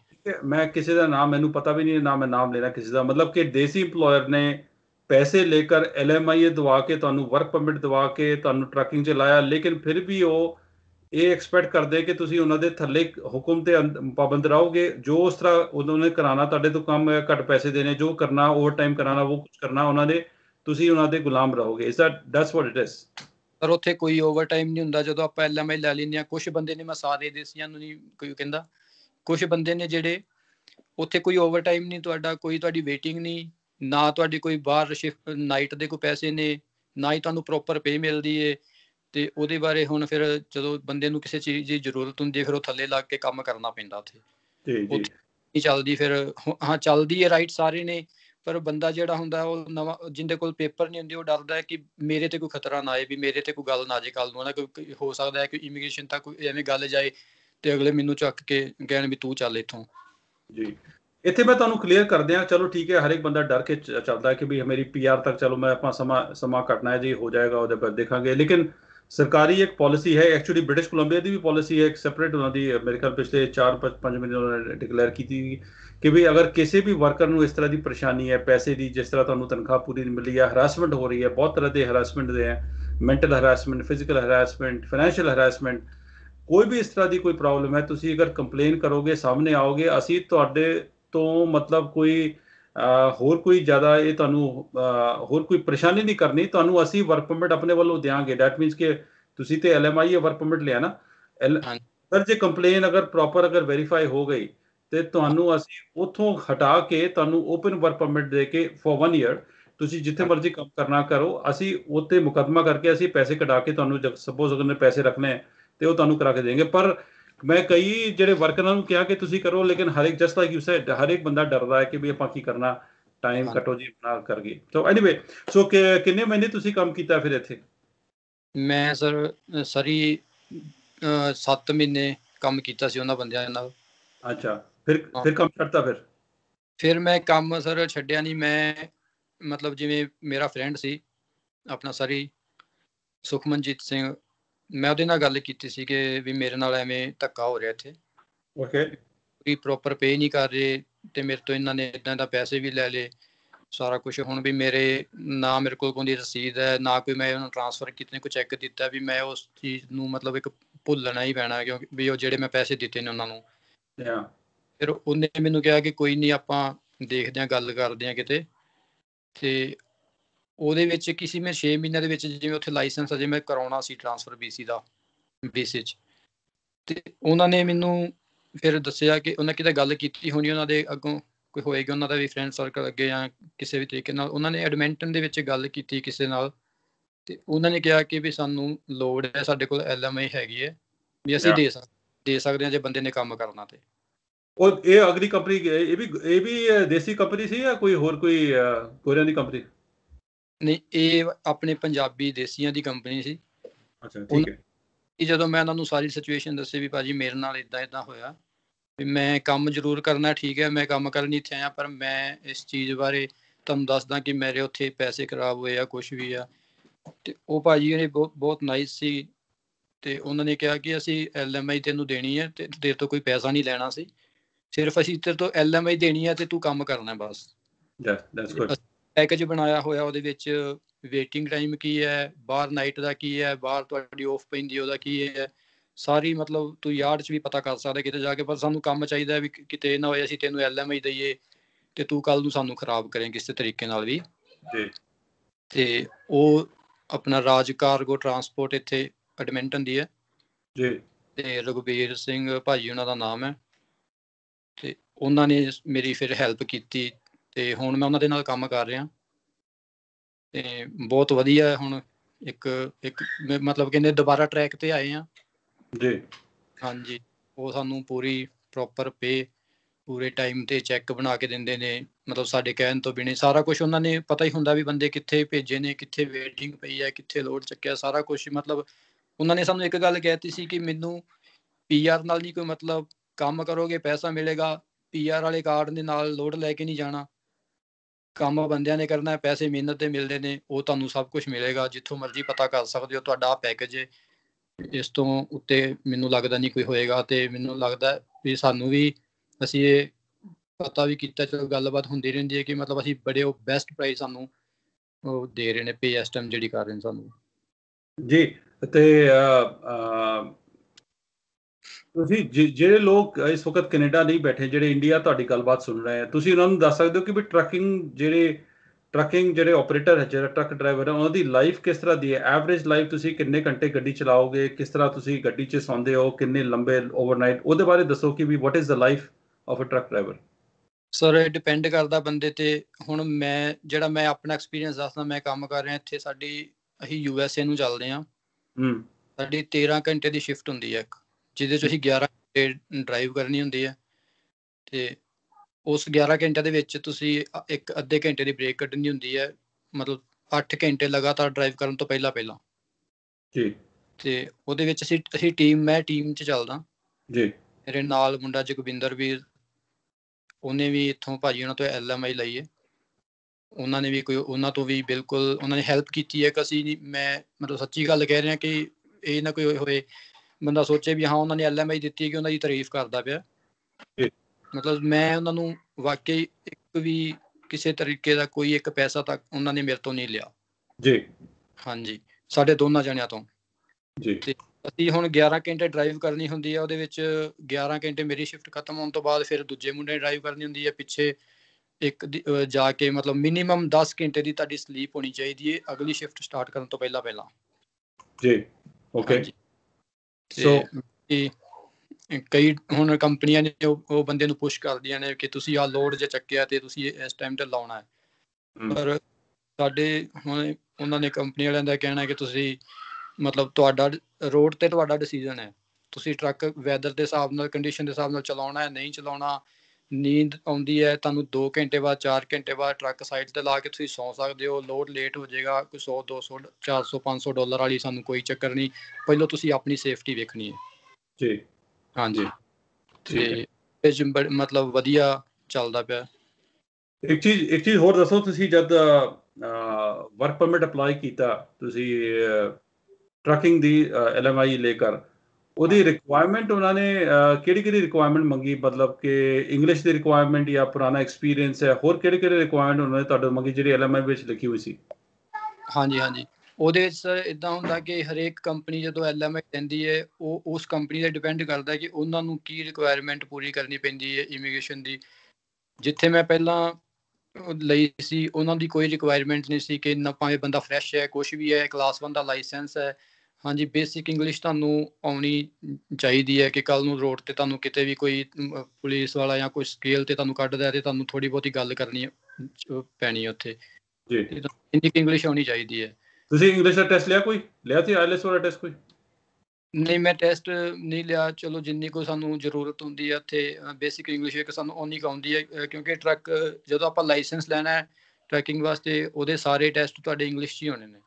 ਮੈਂ ਕਿਸੇ ਦਾ ਨਾਮ, ਮੈਨੂੰ ਪਤਾ ਵੀ ਨਹੀਂ ਨਾ ਮੈਂ ਨਾਮ ਲੈਣਾ ਕਿਸੇ ਦਾ। ਮਤਲਬ ਕਿ ਦੇਸੀ EMPLOYER ਨੇ ਪੈਸੇ ਲੇਕਰ ਐਲਐਮਆਈ ਦਵਾ ਕੇ, ਤੁਹਾਨੂੰ ਵਰਕ ਪਰਮਿਟ ਦਵਾ ਕੇ, ਤੁਹਾਨੂੰ ਟਰੱਕਿੰਗ ਚ ਲਾਇਆ, ਲੇਕਿਨ ਫਿਰ ਵੀ ਉਹ ਇਹ ਐਕਸਪੈਕਟ ਕਰਦੇ ਕਿ ਤੁਸੀਂ ਉਹਨਾਂ ਦੇ ਥੱਲੇ ਹੁਕਮ ਤੇ ਪਾਬੰਦ ਰਹੋਗੇ। ਜੋ ਉਸ ਤਰ੍ਹਾਂ ਉਹਨਾਂ ਨੇ ਕਰਾਣਾ ਤੁਹਾਡੇ ਤੋਂ ਕੰਮ ਘੱਟ ਪੈਸੇ ਦੇਣੇ, ਜੋ ਕਰਨਾ ਓਵਰ ਟਾਈਮ ਕਰਾਣਾ ਉਹ ਕੁਝ ਕਰਨਾ, ਉਹਨਾਂ ਨੇ ਤੁਸੀਂ ਉਹਨਾਂ ਦੇ ਗੁਲਾਮ ਰਹੋਗੇ। ਇਸ ਦਾ ਦੈਟਸ ਵਾਟ ਇਟ ਇਜ਼ ਪਰ ਉੱਥੇ ਕੋਈ ਓਵਰ ਟਾਈਮ ਨਹੀਂ ਹੁੰਦਾ। ਜਦੋਂ ਆਪਾਂ ਐਲਐਮਆਈ ਲੈ ਲੈਂਦੇ ਆ ਕੁਝ ਬੰਦੇ ਨੇ ਮੈਂ ਸਾਰੇ ਦੇਸੀਆਂ ਨੂੰ ਨਹੀਂ ਕੋਈ ਕਹਿੰਦਾ। ਕੁਝ ਬੰਦੇ ਨੇ ਜਿਹੜੇ ਉੱਥੇ ਕੋਈ ਓਵਰ ਟਾਈਮ ਨਹੀਂ ਤੁਹਾਡਾ ਕੋਈ ਤੁਹਾਡੀ ਵੇਟਿੰਗ ਨਹੀਂ ਨਾ ਤੁਹਾਡੀ ਕੋਈ ਬਾਹਰ ਸ਼ਿਫਟ ਨਾਈਟ ਦੇ ਕੋਈ ਪੈਸੇ ਨੇ ਨਾ ਹੀ ਤੁਹਾਨੂੰ ਪ੍ਰੋਪਰ ਪੇ ਮਿਲਦੀ ਏ ਤੇ ਉਹਦੇ ਬਾਰੇ ਹੁਣ ਫਿਰ ਜਦੋਂ ਬੰਦੇ ਨੂੰ ਕਿਸੇ ਚੀਜ਼ ਦੀ ਜ਼ਰੂਰਤ ਹੁੰਦੀ ਹੈ ਫਿਰ ਉਹ ਥੱਲੇ ਲੱਗ ਕੇ ਕੰਮ ਕਰਨਾ ਪੈਂਦਾ ਉੱਥੇ। ਜੀ ਜੀ। ਨਹੀਂ ਚੱਲਦੀ ਫਿਰ ਹਾਂ ਚੱਲਦੀ ਹੈ ਰਾਈਟ ਸਾਰੇ ਨੇ ਪਰ ਬੰਦਾ ਜਿਹੜਾ ਹੁੰਦਾ ਉਹ ਨਵਾਂ ਜਿੰਦੇ ਕੋਲ ਪੇਪਰ ਨਹੀਂ ਹੁੰਦੇ ਉਹ ਡਰਦਾ ਹੈ ਕਿ ਮੇਰੇ ਤੇ ਕੋਈ ਖਤਰਾ ਨਾ ਆਏ ਵੀ ਮੇਰੇ ਤੇ ਕੋਈ ਗੱਲ ਨਾ ਜੇ ਕੱਲ ਨੂੰ ਨਾ ਕੋਈ ਹੋ ਸਕਦਾ ਹੈ ਕਿ ਇਮੀਗ੍ਰੇਸ਼ਨ ਤੱਕ ਕੋਈ ਐਵੇਂ ਗੱਲ ਜਾਏ ਤੇ ਅਗਲੇ ਮੈਨੂੰ ਚੱਕ ਕੇ ਕਹਿਣ ਵੀ ਤੂੰ ਚੱਲ ਇੱਥੋਂ। ਜੀ। ਇੱਥੇ ਮੈਂ ਤੁਹਾਨੂੰ ਕਲੀਅਰ ਕਰ ਦਿਆਂ ਚਲੋ ਠੀਕ ਹੈ, ਹਰ ਇੱਕ ਬੰਦਾ ਡਰ ਕੇ ਚੱਲਦਾ ਕਿ ਵੀ ਮੇਰੀ ਪੀਆਰ ਤੱਕ ਚਲੋ ਮੈਂ ਆਪਾਂ ਸਮਾਂ ਸਮਾਂ ਕੱਟਣਾ ਹੈ, ਜੀ ਹੋ ਜਾਏਗਾ ਉਹਦੇ ਬਾਅਦ ਦੇਖਾਂਗੇ। ਲੇਕਿਨ ਸਰਕਾਰੀ ਇੱਕ ਪਾਲਿਸੀ ਹੈ ਐਕਚੁਅਲੀ ਬ੍ਰਿਟਿਸ਼ ਕੋਲੰਬੀਆ ਦੀ ਵੀ ਪਾਲਿਸੀ ਹੈ, ਇੱਕ ਸੈਪਰੇਟ ਉਹਨਾਂ ਦੀ ਮੇਰੇ ਖਿਆਲ ਪਿਛਲੇ 4-5 ਮਹੀਨੇ ਉਹਨਾਂ ਨੇ ਡਿਕਲੇਅਰ ਕੀਤੀ ਕਿ ਵੀ ਅਗਰ ਕਿਸੇ ਵੀ ਵਰਕਰ ਨੂੰ ਇਸ ਤਰ੍ਹਾਂ ਦੀ ਪਰੇਸ਼ਾਨੀ ਹੈ, ਪੈਸੇ ਦੀ, ਜਿਸ ਤਰ੍ਹਾਂ ਤੁਹਾਨੂੰ ਤਨਖਾਹ ਪੂਰੀ ਨਹੀਂ ਮਿਲ ਹੈ ਹਰਾਸਮੈਂਟ ਹੋ ਰਹੀ ਹੈ, ਬਹੁਤ ਤਰ੍ਹਾਂ ਦੇ ਹਰਾਸਮੈਂਟ ਦੇ ਹੈ mental harassment physical harassment financial harassment ਕੋਈ ਵੀ ਇਸ ਤਰ੍ਹਾਂ ਦੀ ਕੋਈ ਪ੍ਰੋਬਲਮ ਹੈ ਤੁਸੀਂ ਅਗਰ ਕੰਪਲੇਨ ਕਰੋਗੇ ਸਾਹਮਣੇ ਆਓਗੇ ਅਸੀਂ ਤੁਹਾਡੇ ਤੋਂ ਮਤਲਬ ਕੋਈ ਹੋਰ ਕੋਈ ਜ਼ਿਆਦਾ ਇਹ ਤੁਹਾਨੂੰ ਹੋਰ ਕੋਈ ਪਰੇਸ਼ਾਨੀ ਨਹੀਂ ਕਰਨੀ ਤੁਹਾਨੂੰ ਅਸੀਂ ਵਰਕ ਪਰਮਿਟ ਆਪਣੇ ਵੱਲੋਂ ਦੇਾਂਗੇ ਦੈਟ ਮੀਨਸ ਕਿ ਤੁਸੀਂ ਤੇ ਐਲਐਮਆਈ ਵਰਕ ਪਰਮਿਟ ਲਿਆ ਨਾ? ਅਗਰ ਜੇ ਕੰਪਲੇਨ ਅਗਰ ਪ੍ਰੋਪਰ ਅਗਰ ਵੈਰੀਫਾਈ ਹੋ ਗਈ ਤੇ ਤੁਹਾਨੂੰ ਅਸੀਂ ਉਥੋਂ ਹਟਾ ਕੇ ਤੁਹਾਨੂੰ ਓਪਨ ਵਰਕ ਪਰਮਿਟ ਦੇ ਕੇ ਫॉर 1 ਇਅਰ ਤੁਸੀਂ ਜਿੱਥੇ ਮਰਜ਼ੀ ਕੰਮ ਕਰਨਾ ਕਰੋ ਅਸੀਂ ਉੱਤੇ ਮੁਕਦਮਾ ਕਰਕੇ ਅਸੀਂ ਪੈਸੇ ਕਢਾ ਕੇ ਤੁਹਾਨੂੰ ਸਪੋਜ਼ ਅਗਰ ਨੇ ਪੈਸੇ ਰੱਖਣੇ ਤੇ ਉਹ ਤੁਹਾਨੂੰ ਕਰਾ ਕੇ ਦੇਣਗੇ। ਪਰ ਮੈਂ ਕਈ ਜਿਹੜੇ ਵਰਕਰਾਂ ਨੂੰ ਕਿਹਾ ਕਿ ਤੁਸੀਂ ਕਰੋ ਲੇਕਿਨ ਹਰ ਇੱਕ ਜਸਟ ਲਾਈਕ ਯੂ ਸੈਡ ਹਰ ਇੱਕ ਬੰਦਾ ਡਰਦਾ ਹੈ ਕਿ ਵੀ ਆਪਾਂ ਕੀ ਕਰਨਾ ਟਾਈਮ ਕਟੋ ਜੀ ਆਪਣਾ ਕਰਗੇ ਸੋ ਐਨੀਵੇ ਸੋ ਕਿੰਨੇ ਮਹੀਨੇ ਤੁਸੀਂ ਕੰਮ ਕੀਤਾ ਫਿਰ ਇੱਥੇ? ਮੈਂ ਸਰ ਸਰੀ 7 ਮਹੀਨੇ ਕੰਮ ਕੀਤਾ ਸੀ ਉਹਨਾਂ ਬੰਦਿਆਂ ਨਾਲ। ਅੱਛਾ ਫਿਰ ਫਿਰ ਕੰਮ ਛੱਡਤਾ ਫਿਰ? ਫਿਰ ਮੈਂ ਕੰਮ ਸਰ ਛੱਡਿਆ ਨਹੀਂ ਮੈਂ ਮਤਲਬ ਜਿਵੇਂ ਮੇਰਾ ਫਰੈਂਡ ਸੀ ਆਪਣਾ ਸਰੀ ਸੁਖਮਨਜੀਤ ਸਿੰਘ ਮੈਂ ਉਹਦੇ ਨਾਲ ਗੱਲ ਕੀਤੀ ਸੀ ਕਿ ਵੀ ਮੇਰੇ ਨਾਲ ਐਵੇਂ ਧੱਕਾ ਹੋ ਰਿਹਾ ਇੱਥੇ। ਓਕੇ ਵੀ ਪ੍ਰੋਪਰ ਪੇ ਨਹੀਂ ਕਰ ਰਹੇ ਤੇ ਮੇਰੇ ਤੋਂ ਇਹਨਾਂ ਨੇ ਇਦਾਂ ਦਾ ਪੈਸੇ ਵੀ ਲੈ ਲਏ ਸਾਰਾ ਕੁਝ ਹੁਣ ਵੀ ਮੇਰੇ ਨਾ ਮੇਰੇ ਕੋਲ ਕੋਈ ਰਸੀਦ ਹੈ ਨਾ ਕੋਈ ਮੈਂ ਉਹਨੂੰ ਟ੍ਰਾਂਸਫਰ ਕਿਤਨੇ ਕੋ ਚੈੱਕ ਦਿੱਤਾ ਵੀ ਮੈਂ ਉਸ ਚੀਜ਼ ਨੂੰ ਮਤਲਬ ਇੱਕ ਭੁੱਲਣਾ ਹੀ ਪੈਣਾ ਕਿਉਂਕਿ ਵੀ ਉਹ ਜਿਹੜੇ ਮੈਂ ਪੈਸੇ ਦਿੱਤੇ ਨੇ ਉਹਨਾਂ ਨੂੰ। ਯਾ ਫਿਰ ਉਹਨੇ ਮੈਨੂੰ ਕਿਹਾ ਕਿ ਕੋਈ ਨਹੀਂ ਆਪਾਂ ਦੇਖਦੇ ਆਂ ਗੱਲ ਕਰਦੇ ਆਂ ਕਿਤੇ। ਤੇ ਉਹਦੇ ਵਿੱਚ ਕਿਸੇ ਮੈਂ 6 ਮਹੀਨਿਆਂ ਦੇ ਵਿੱਚ ਜਿਵੇਂ ਉੱਥੇ ਲਾਇਸੈਂਸ ਅਜੇ ਮੈਂ ਕਰਾਉਣਾ ਸੀ ਟ੍ਰਾਂਸਫਰ ਬੀਸੀ ਦਾ ਬੀਸੀ ਚ। ਤੇ ਉਹਨਾਂ ਨੇ ਮੈਨੂੰ ਫਿਰ ਦੱਸਿਆ ਕਿ ਉਹਨਾਂ ਕਿਤੇ ਗੱਲ ਕੀਤੀ ਹੋਣੀ ਉਹਨਾਂ ਦੇ ਅੱਗੋਂ ਕੋਈ ਹੋਏਗਾ ਉਹਨਾਂ ਦਾ ਵੀ ਫਰੈਂਡ ਸਰਕਲ ਅੱਗੇ ਜਾਂ ਕਿਸੇ ਵੀ ਤਰੀਕੇ ਨਾਲ। ਉਹਨਾਂ ਨੇ ਐਡਮਿੰਟਨ ਦੇ ਵਿੱਚ ਗੱਲ ਕੀਤੀ ਕਿਸੇ ਨਾਲ ਤੇ ਉਹਨਾਂ ਨੇ ਕਿਹਾ ਕਿ ਵੀ ਸਾਨੂੰ ਲੋੜ ਹੈ ਸਾਡੇ ਕੋਲ ਐਲਐਮਆਈ ਹੈਗੀ ਹੈ ਵੀ ਅਸੀਂ ਦੇ ਸਕਦੇ ਦੇ ਸਕਦੇ ਹਾਂ ਜੇ ਬੰਦੇ ਨੇ ਕੰਮ ਕਰਨਾ ਤੇ। ਉਹ ਇਹ ਅਗਲੀ ਕੰਪਨੀ ਇਹ ਵੀ ਇਹ ਵੀ ਦੇਸੀ ਕੰਪਨੀ ਸੀ ਜਾਂ ਕੋਈ ਹੋਰ ਕੋਈ ਕੋਰੀਅਨ ਦੀ ਕੰਪਨੀ ਨਹੀਂ ਇਹ ਆਪਣੇ ਪੰਜਾਬੀ ਦੇਸੀਆਂ ਦੀ ਕੰਪਨੀ ਸੀ। ਅੱਛਾ ਠੀਕ ਹੈ। ਇਹ ਜਦੋਂ ਮੈਂ ਉਹਨਾਂ ਨੂੰ ਸਾਰੀ ਸਿਚੁਏਸ਼ਨ ਦੱਸੀ ਵੀ ਭਾਜੀ ਮੇਰੇ ਨਾਲ ਇਦਾਂ ਇਦਾਂ ਹੋਇਆ ਵੀ ਮੈਂ ਕੰਮ ਜ਼ਰੂਰ ਕਰਨਾ ਠੀਕ ਹੈ ਮੈਂ ਕੰਮ ਕਰਨ ਇੱਥੇ ਆਇਆ ਪਰ ਮੈਂ ਇਸ ਚੀਜ਼ ਬਾਰੇ ਤੁਹਾਨੂੰ ਦੱਸਦਾ ਕਿ ਮੇਰੇ ਉੱਥੇ ਪੈਸੇ ਖਰਾਬ ਹੋਏ ਆ ਕੁਝ ਵੀ ਆ। ਤੇ ਉਹ ਭਾਜੀ ਨੇ ਬਹੁਤ ਨਾਈਸ ਸੀ ਤੇ ਉਹਨਾਂ ਨੇ ਕਿਹਾ ਕਿ ਅਸੀਂ ਐਲਐਮਆਈ ਤੈਨੂੰ ਦੇਣੀ ਹੈ ਤੇ ਤੇਰੇ ਤੋਂ ਕੋਈ ਪੈਸਾ ਨਹੀਂ ਲੈਣਾ ਸੀ। ਸਿਰਫ ਅਸੀਂ ਤੇਰੇ ਤੋਂ ਐਲਐਮਆਈ ਦੇਣੀ ਹੈ ਤੇ ਤੂੰ ਕੰਮ ਕਰਨਾ ਬਸ। ਦੈਟਸ ਗੁੱਡ ਪੈਕੇਜ ਬਣਾਇਆ ਹੋਇਆ ਉਹਦੇ ਵਿੱਚ ਵੇਟਿੰਗ ਟਾਈਮ ਕੀ ਹੈ ਬਾਹਰ ਨਾਈਟ ਦਾ ਕੀ ਹੈ ਬਾਹਰ ਤੁਹਾਡੀ ਆਫ ਪੈਂਦੀ ਉਹਦਾ ਕੀ ਹੈ। ਸਾਰੀ ਮਤਲਬ ਤੂੰ ਯਾਰਡ 'ਚ ਵੀ ਪਤਾ ਕਰ ਸਕਦਾ ਕਿਤੇ ਜਾ ਕੇ ਪਰ ਸਾਨੂੰ ਕੰਮ ਚਾਹੀਦਾ ਵੀ ਕਿਤੇ ਨਾ ਹੋਏ ਅਸੀਂ ਤੈਨੂੰ ਐਲਐਮਆਈ ਦਈਏ ਤੇ ਤੂੰ ਕੱਲ ਨੂੰ ਸਾਨੂੰ ਖਰਾਬ ਕਰੇ ਕਿਸੇ ਤਰੀਕੇ ਨਾਲ ਵੀ। ਜੀ। ਤੇ ਉਹ ਆਪਣਾ ਰਾਜ ਕਾਰਗੋ ਟਰਾਂਸਪੋਰਟ ਇੱਥੇ ਐਡਮਿੰਟਨ ਦੀ ਹੈ। ਜੀ। ਤੇ ਰਗਵੀਰ ਸਿੰਘ ਭਾਜੀ ਉਹਨਾਂ ਦਾ ਨਾਮ ਹੈ। ਤੇ ਉਹਨਾਂ ਨੇ ਮੇਰੀ ਫਿਰ ਹੈਲਪ ਕੀਤੀ ਤੇ ਹੁਣ ਮੈਂ ਉਹਨਾਂ ਦੇ ਨਾਲ ਕੰਮ ਕਰ ਰਿਹਾ। ਤੇ ਬਹੁਤ ਵਧੀਆ ਹੁਣ ਇੱਕ ਇੱਕ ਮਤਲਬ ਕਹਿੰਦੇ ਦੁਬਾਰਾ ਟਰੈਕ ਤੇ ਆਏ ਆ ਜੀ। ਹਾਂਜੀ ਉਹ ਸਾਨੂੰ ਪੂਰੀ ਪ੍ਰੋਪਰ ਪੇ ਪੂਰੇ ਟਾਈਮ ਤੇ ਚੈੱਕ ਬਣਾ ਕੇ ਦਿੰਦੇ ਨੇ। ਮਤਲਬ ਸਾਡੇ ਕਹਿਣ ਤੋਂ ਬਿਨੇ ਸਾਰਾ ਕੁਝ ਉਹਨਾਂ ਨੇ ਪਤਾ ਹੀ ਹੁੰਦਾ ਵੀ ਬੰਦੇ ਕਿੱਥੇ ਭੇਜੇ ਨੇ ਕਿੱਥੇ ਵੇਟਿੰਗ ਪਈ ਹੈ ਕਿੱਥੇ ਲੋਡ ਚੱਕਿਆ ਸਾਰਾ ਕੁਝ ਮਤਲਬ ਉਹਨਾਂ ਨੇ ਸਾਨੂੰ ਇੱਕ ਗੱਲ ਕਹਿਤੀ ਸੀ ਕਿ ਮੈਨੂੰ ਪੀਆਰ ਨਾਲ ਨਹੀਂ ਕੋਈ ਮਤਲਬ ਕੰਮ ਕਰੋਗੇ ਪੈਸਾ ਮਿਲੇਗਾ ਪੀਆਰ ਵਾਲੇ ਕਾਰਡ ਦੇ ਨਾਲ ਲੋਡ ਲੈ ਕੇ ਨਹੀਂ ਜਾਣਾ। ਕੰਮ ਬੰਦਿਆਂ ਨੇ ਕਰਨਾ ਪੈਸੇ ਮਿਹਨਤ ਦੇ ਮਿਲਦੇ ਨੇ, ਉਹ ਤੁਹਾਨੂੰ ਸਭ ਕੁਝ ਮਿਲੇਗਾ, ਜਿੱਥੋਂ ਮਰਜ਼ੀ ਪਤਾ ਕਰ ਸਕਦੇ ਹੋ, ਤੁਹਾਡਾ ਪੈਕੇਜ ਹੈ। ਇਸ ਤੋਂ ਉੱਤੇ ਮੈਨੂੰ ਲੱਗਦਾ ਨਹੀਂ ਕੋਈ ਹੋਏਗਾ ਤੇ ਮੈਨੂੰ ਲੱਗਦਾ ਵੀ ਸਾਨੂੰ ਵੀ ਅਸੀਂ ਇਹ ਪਤਾ ਵੀ ਕੀਤਾ, ਚਲੋ ਗੱਲਬਾਤ ਹੁੰਦੀ ਰਹਿੰਦੀ ਹੈ ਕਿ ਮਤਲਬ ਅਸੀਂ ਬੜੇ ਉਹ ਬੈਸਟ ਪ੍ਰਾਈਸ ਸਾਨੂੰ ਉਹ ਦੇ ਰਹੇ ਨੇ, ਪੇ ਇਸ ਟਾਈਮ ਜਿਹੜੀ ਕਰ ਰਹੇ ਨੇ ਸਾਨੂੰ। ਜੀ, ਤੇ ਤੁਸੀਂ ਜਿਹੜੇ ਲੋਕ ਇਸ ਵਕਤ ਕੈਨੇਡਾ ਨਹੀਂ ਬੈਠੇ ਜਿਹੜੇ ਇੰਡੀਆ ਤੁਹਾਡੀ ਗੱਲਬਾਤ ਸੁਣ ਰਹੇ ਆ ਤੁਸੀਂ ਉਹਨਾਂ ਨੂੰ ਦੱਸ ਸਕਦੇ ਹੋ ਕਿ ਵੀ ਟਰੱਕਿੰਗ ਜਿਹੜੇ ਟਰੱਕਿੰਗ ਜਿਹੜੇ ਆਪਰੇਟਰ ਹੈ ਜਿਹੜਾ ਟਰੱਕ ਡਰਾਈਵਰ ਹੈ ਉਹਨਾਂ ਦੀ ਲਾਈਫ ਕਿਸ ਤਰ੍ਹਾਂ ਦੀ ਹੈ? ਐਵਰੇਜ ਲਾਈਫ ਤੁਸੀਂ ਕਿੰਨੇ ਘੰਟੇ ਗੱਡੀ ਚਲਾਓਗੇ? ਕਿਸ ਤਰ੍ਹਾਂ ਤੁਸੀਂ ਗੱਡੀ 'ਚ ਸੌਂਦੇ ਹੋ? ਕਿੰਨੇ ਲੰਬੇ ਓਵਰਨਾਈਟ ਉਹਦੇ ਬਾਰੇ ਦੱਸੋ ਕਿ ਵੀ what is the life of a truck driver sir ਇਹ ਡਿਪੈਂਡ ਕਰਦਾ ਬੰਦੇ ਤੇ। ਹੁਣ ਮੈਂ ਜਿਹੜਾ ਮੈਂ ਆਪਣਾ ਐਕਸਪੀਰੀਅੰਸ ਦੱਸਦਾ ਮੈਂ ਕੰਮ ਕਰ ਰਿਹਾ ਇੱਥੇ ਸਾਡੀ ਅਸੀਂ ਯੂ ਐਸ ਏ ਨੂੰ ਚੱਲਦੇ ਆ ਹੂੰ। ਸਾਡੀ 13 ਘੰਟੇ ਦੀ ਸ਼ਿਫਟ ਹੁੰਦੀ ਹੈ ਇੱਕ। ਜਿਹਦੇ ਚ ਅਸੀਂ 11 ਘੰਟੇ ਡਰਾਈਵ ਕਰਨੀ ਹੁੰਦੀ ਹੈ ਤੇ ਉਸ 11 ਘੰਟੇ ਦੇ ਵਿੱਚ ਤੁਸੀਂ ਇੱਕ ਅੱਧੇ ਘੰਟੇ ਦੀ ਬ੍ਰੇਕ ਕੱਢਣੀ ਹੁੰਦੀ ਹੈ ਮਤਲਬ 8 ਘੰਟੇ ਲਗਾਤਾਰ ਡਰਾਈਵ ਕਰਨ ਤੋਂ ਪਹਿਲਾਂ ਪਹਿਲਾਂ। ਜੀ। ਤੇ ਉਹਦੇ ਵਿੱਚ ਅਸੀਂ ਅਸੀਂ ਟੀਮ ਮੈਂ ਟੀਮ 'ਚ ਚੱਲਦਾ। ਜੀ। ਮੇਰੇ ਨਾਲ ਮੁੰਡਾ ਜਗਵਿੰਦਰ ਵੀ ਉਹਨੇ ਵੀ ਇੱਥੋਂ ਭਾਜੀ ਉਹਨਾਂ ਤੋਂ ਐਲਐਮਆਈ ਲਈ ਹੈ ਉਹਨਾਂ ਨੇ ਵੀ ਕੋਈ ਉਹਨਾਂ ਤੋਂ ਵੀ ਬਿਲਕੁਲ ਉਹਨਾਂ ਨੇ ਹੈਲਪ ਕੀਤੀ ਹੈ ਕਿ ਅਸੀਂ ਮੈਂ ਮਤਲਬ ਸੱਚੀ ਗੱਲ ਕਹਿ ਰਿਹਾ ਕਿ ਇਹ ਨਾ ਕੋਈ ਹੋਏ ਬੰਦਾ ਸੋਚੇ ਵੀ ਹਾਂ ਉਹਨਾਂ ਨੇ ਐਲਐਮਆਈ ਦਿੱਤੀ ਕਿ ਉਹਨਾਂ ਦੀ ਤਾਰੀਫ ਕਰਦਾ ਪਿਆ। ਮਤਲਬ ਮੈਂ ਉਹਨਾਂ ਨੂੰ ਵਾਕਈ ਇੱਕ ਵੀ ਕਿਸੇ ਤਰੀਕੇ ਦਾ ਕੋਈ ਇੱਕ ਪੈਸਾ ਤੱਕ ਉਹਨਾਂ ਨੇ ਮੇਰੇ ਤੋਂ ਨਹੀਂ ਲਿਆ। ਜੀ। ਹਾਂਜੀ ਸਾਡੇ ਦੋਨਾਂ ਜਣਿਆਂ ਤੋਂ। ਜੀ। ਅਸੀਂ ਹੁਣ 11 ਘੰਟੇ ਡਰਾਈਵ ਕਰਨੀ ਹੁੰਦੀ ਹੈ ਉਹਦੇ ਵਿੱਚ 11 ਘੰਟੇ ਮੇਰੀ ਸ਼ਿਫਟ ਖਤਮ ਹੋਣ ਤੋਂ ਬਾਅਦ ਫਿਰ ਦੂਜੇ ਮੁੰਡੇ ਡਰਾਈਵ ਕਰਨੀ ਹੁੰਦੀ ਹੈ ਪਿੱਛੇ ਇੱਕ ਜਾ ਕੇ ਮਤਲਬ ਮਿਨੀਮਮ 10 ਘੰਟੇ ਦੀ ਤੁਹਾਡੀ ਸਲੀਪ ਹੋਣੀ ਚਾਹੀਦੀ ਹੈ ਅਗਲੀ ਸ਼ਿਫਟ ਸਟਾਰਟ ਕਰਨ ਤੋਂ ਪਹਿਲਾਂ ਪਹਿਲਾਂ ਜੀ ਓਕੇ ਸੋ ਕਈ ਹੁਣ ਕੰਪਨੀਆਂ ਨੇ ਉਹ ਬੰਦੇ ਨੂੰ ਪੁਸ਼ ਕਰਦੀਆਂ ਨੇ ਕਿ ਤੁਸੀਂ ਆ ਲੋਡ ਜੇ ਚੱਕਿਆ ਤੇ ਤੁਸੀਂ ਇਸ ਟਾਈਮ ਤੇ ਲਾਉਣਾ ਹੈ। ਪਰ ਸਾਡੇ ਹੁਣ ਉਹਨਾਂ ਨੇ ਕੰਪਨੀ ਵਾਲਿਆਂ ਦਾ ਕਹਿਣਾ ਹੈ ਕਿ ਤੁਸੀਂ ਮਤਲਬ ਤੁਹਾਡਾ ਰੋਡ ਤੇ ਤੁਹਾਡਾ ਡਿਸੀਜਨ ਹੈ। ਤੁਸੀਂ ਟਰੱਕ ਵੈਦਰ ਦੇ ਹਿਸਾਬ ਨਾਲ ਕੰਡੀਸ਼ਨ ਦੇ ਹਿਸਾਬ ਨਾਲ ਚਲਾਉਣਾ ਹੈ ਨਹੀਂ ਚਲਾਉਣਾ ਨੀਂਦ ਆਉਂਦੀ ਹੈ ਤੁਹਾਨੂੰ 2 ਘੰਟੇ ਬਾਅਦ 4 ਘੰਟੇ ਬਾਅਦ ਟਰੱਕ ਸਾਈਡ ਤੇ ਲਾ ਕੇ ਤੁਸੀਂ ਸੌਂ ਸਕਦੇ ਹੋ। ਲੋਡ ਲੇਟ ਹੋ ਜਾਏਗਾ ਕੋਈ 100 200 400 500 ਡਾਲਰ ਵਾਲੀ ਸਾਨੂੰ ਕੋਈ ਚੱਕਰ ਨਹੀਂ। ਪਹਿਲਾਂ ਤੁਸੀਂ ਆਪਣੀ ਸੇਫਟੀ ਵੇਖਣੀ ਹੈ। ਜੀ। ਹਾਂਜੀ। ਤੇ ਇਹ ਮਤਲਬ ਵਧੀਆ ਚੱਲਦਾ ਪਿਆ। ਇੱਕ ਚੀਜ਼ ਇੱਕ ਚੀਜ਼ ਹੋਰ ਦੱਸੋ ਤੁਸੀਂ ਜਦ ਵਰਕ ਪਰਮਿਟ ਅਪਲਾਈ ਕੀਤਾ ਤੁਸੀਂ ਟਰੱਕਿੰਗ ਦੀ ਐਲਐਮਆਈ ਲੈ ਕੇ ਉਹਦੀ ਰਿਕੁਆਇਰਮੈਂਟ ਉਹਨਾਂ ਨੇ ਕਿਹੜੀ ਕਿਹੜੀ ਰਿਕੁਆਇਰਮੈਂਟ ਮੰਗੀ? ਮਤਲਬ ਕਿ ਇੰਗਲਿਸ਼ ਦੀ ਰਿਕੁਆਇਰਮੈਂਟ ਜਾਂ ਪੁਰਾਣਾ ਐਕਸਪੀਰੀਅੰਸ ਹੈ ਹੋਰ ਕਿਹੜੇ ਕਿਹੜੇ ਰਿਕੁਆਇਰਮੈਂਟ ਉਹਨਾਂ ਨੇ ਤੁਹਾਡੇ ਮੰਗੀ ਜਿਹੜੀ ਐਲਐਮਆਈ ਵਿੱਚ ਲਿਖੀ ਹੋਈ ਸੀ? ਹਾਂਜੀ ਹਾਂਜੀ। ਉਹਦੇ ਵਿੱਚ ਸਰ ਇਦਾਂ ਹੁੰਦਾ ਕਿ ਹਰੇਕ ਕੰਪਨੀ ਜਦੋਂ ਐਲਐਮਆਈ ਦਿੰਦੀ ਹੈ, ਉਹ ਉਸ ਕੰਪਨੀ ਤੇ ਡਿਪੈਂਡ ਕਰਦਾ ਕਿ ਉਹਨਾਂ ਨੂੰ ਕੀ ਰਿਕੁਆਇਰਮੈਂਟ ਪੂਰੀ ਕਰਨੀ ਪੈਂਦੀ ਹੈ ਇਮੀਗ੍ਰੇਸ਼ਨ ਦੀ। ਜਿੱਥੇ ਮੈਂ ਪਹਿਲਾਂ ਲਈ ਸੀ, ਉਹਨਾਂ ਦੀ ਕੋਈ ਰਿਕੁਆਇਰਮੈਂਟ ਨਹੀਂ ਸੀ ਕਿ ਨਾ ਭਾਵੇਂ ਬੰਦਾ ਫਰੈਸ਼ ਹੈ ਕੁਝ ਵੀ ਹੈ ਕਲਾਸ 1 ਦਾ ਲਾਇਸੈਂਸ ਹੈ ਹਾਂਜੀ ਬੇਸਿਕ ਇੰਗਲਿਸ਼ ਤੁਹਾਨੂੰ ਆਉਣੀ ਚਾਹੀਦੀ ਹੈ ਕਿ ਕੱਲ ਨੂੰ ਰੋਡ ਤੇ ਤੁਹਾਨੂੰ ਕਿਤੇ ਵੀ ਕੋਈ ਪੁਲਿਸ ਵਾਲਾ ਜਾਂ ਕੋਈ ਸਕੇਲ ਤੇ ਤੁਹਾਨੂੰ ਕੱਢਦਾ ਤੇ ਤੁਹਾਨੂੰ ਥੋੜੀ ਬਹੁਤੀ ਗੱਲ ਕਰਨੀ ਪੈਣੀ ਉੱਥੇ। ਜੀ। ਇੰਨੀ ਇੰਗਲਿਸ਼ ਆਉਣੀ ਚਾਹੀਦੀ ਹੈ। ਤੁਸੀਂ ਇੰਗਲਿਸ਼ ਦਾ ਟੈਸਟ ਲਿਆ ਕੋਈ? ਲਿਆ ਸੀ ਆਈਲੈਸ ਵਾਲਾ ਟੈਸਟ ਕੋਈ? ਨਹੀਂ ਮੈਂ ਟੈਸਟ ਨਹੀਂ ਲਿਆ। ਚਲੋ ਜਿੰਨੀ ਕੋ ਸਾਨੂੰ ਜ਼ਰੂਰਤ ਹੁੰਦੀ ਹੈ ਇੱਥੇ ਬੇਸਿਕ ਇੰਗਲਿਸ਼ ਇੱਕ ਸਾਨੂੰ ਓਨੀ ਆਉਂਦੀ ਹੈ ਕਿਉਂਕਿ ਟਰੱਕ ਜਦੋਂ ਆਪਾਂ ਲਾਇਸੈਂਸ ਲੈਣਾ ਹੈ ਟਰੈਕਿੰਗ ਵਾਸਤੇ ਉਹਦੇ ਸਾਰੇ ਟੈਸਟ ਤੁਹਾਡੇ ਇੰਗਲਿਸ਼ 'ਚ ਹੀ ਹੋਣੇ ਨੇ।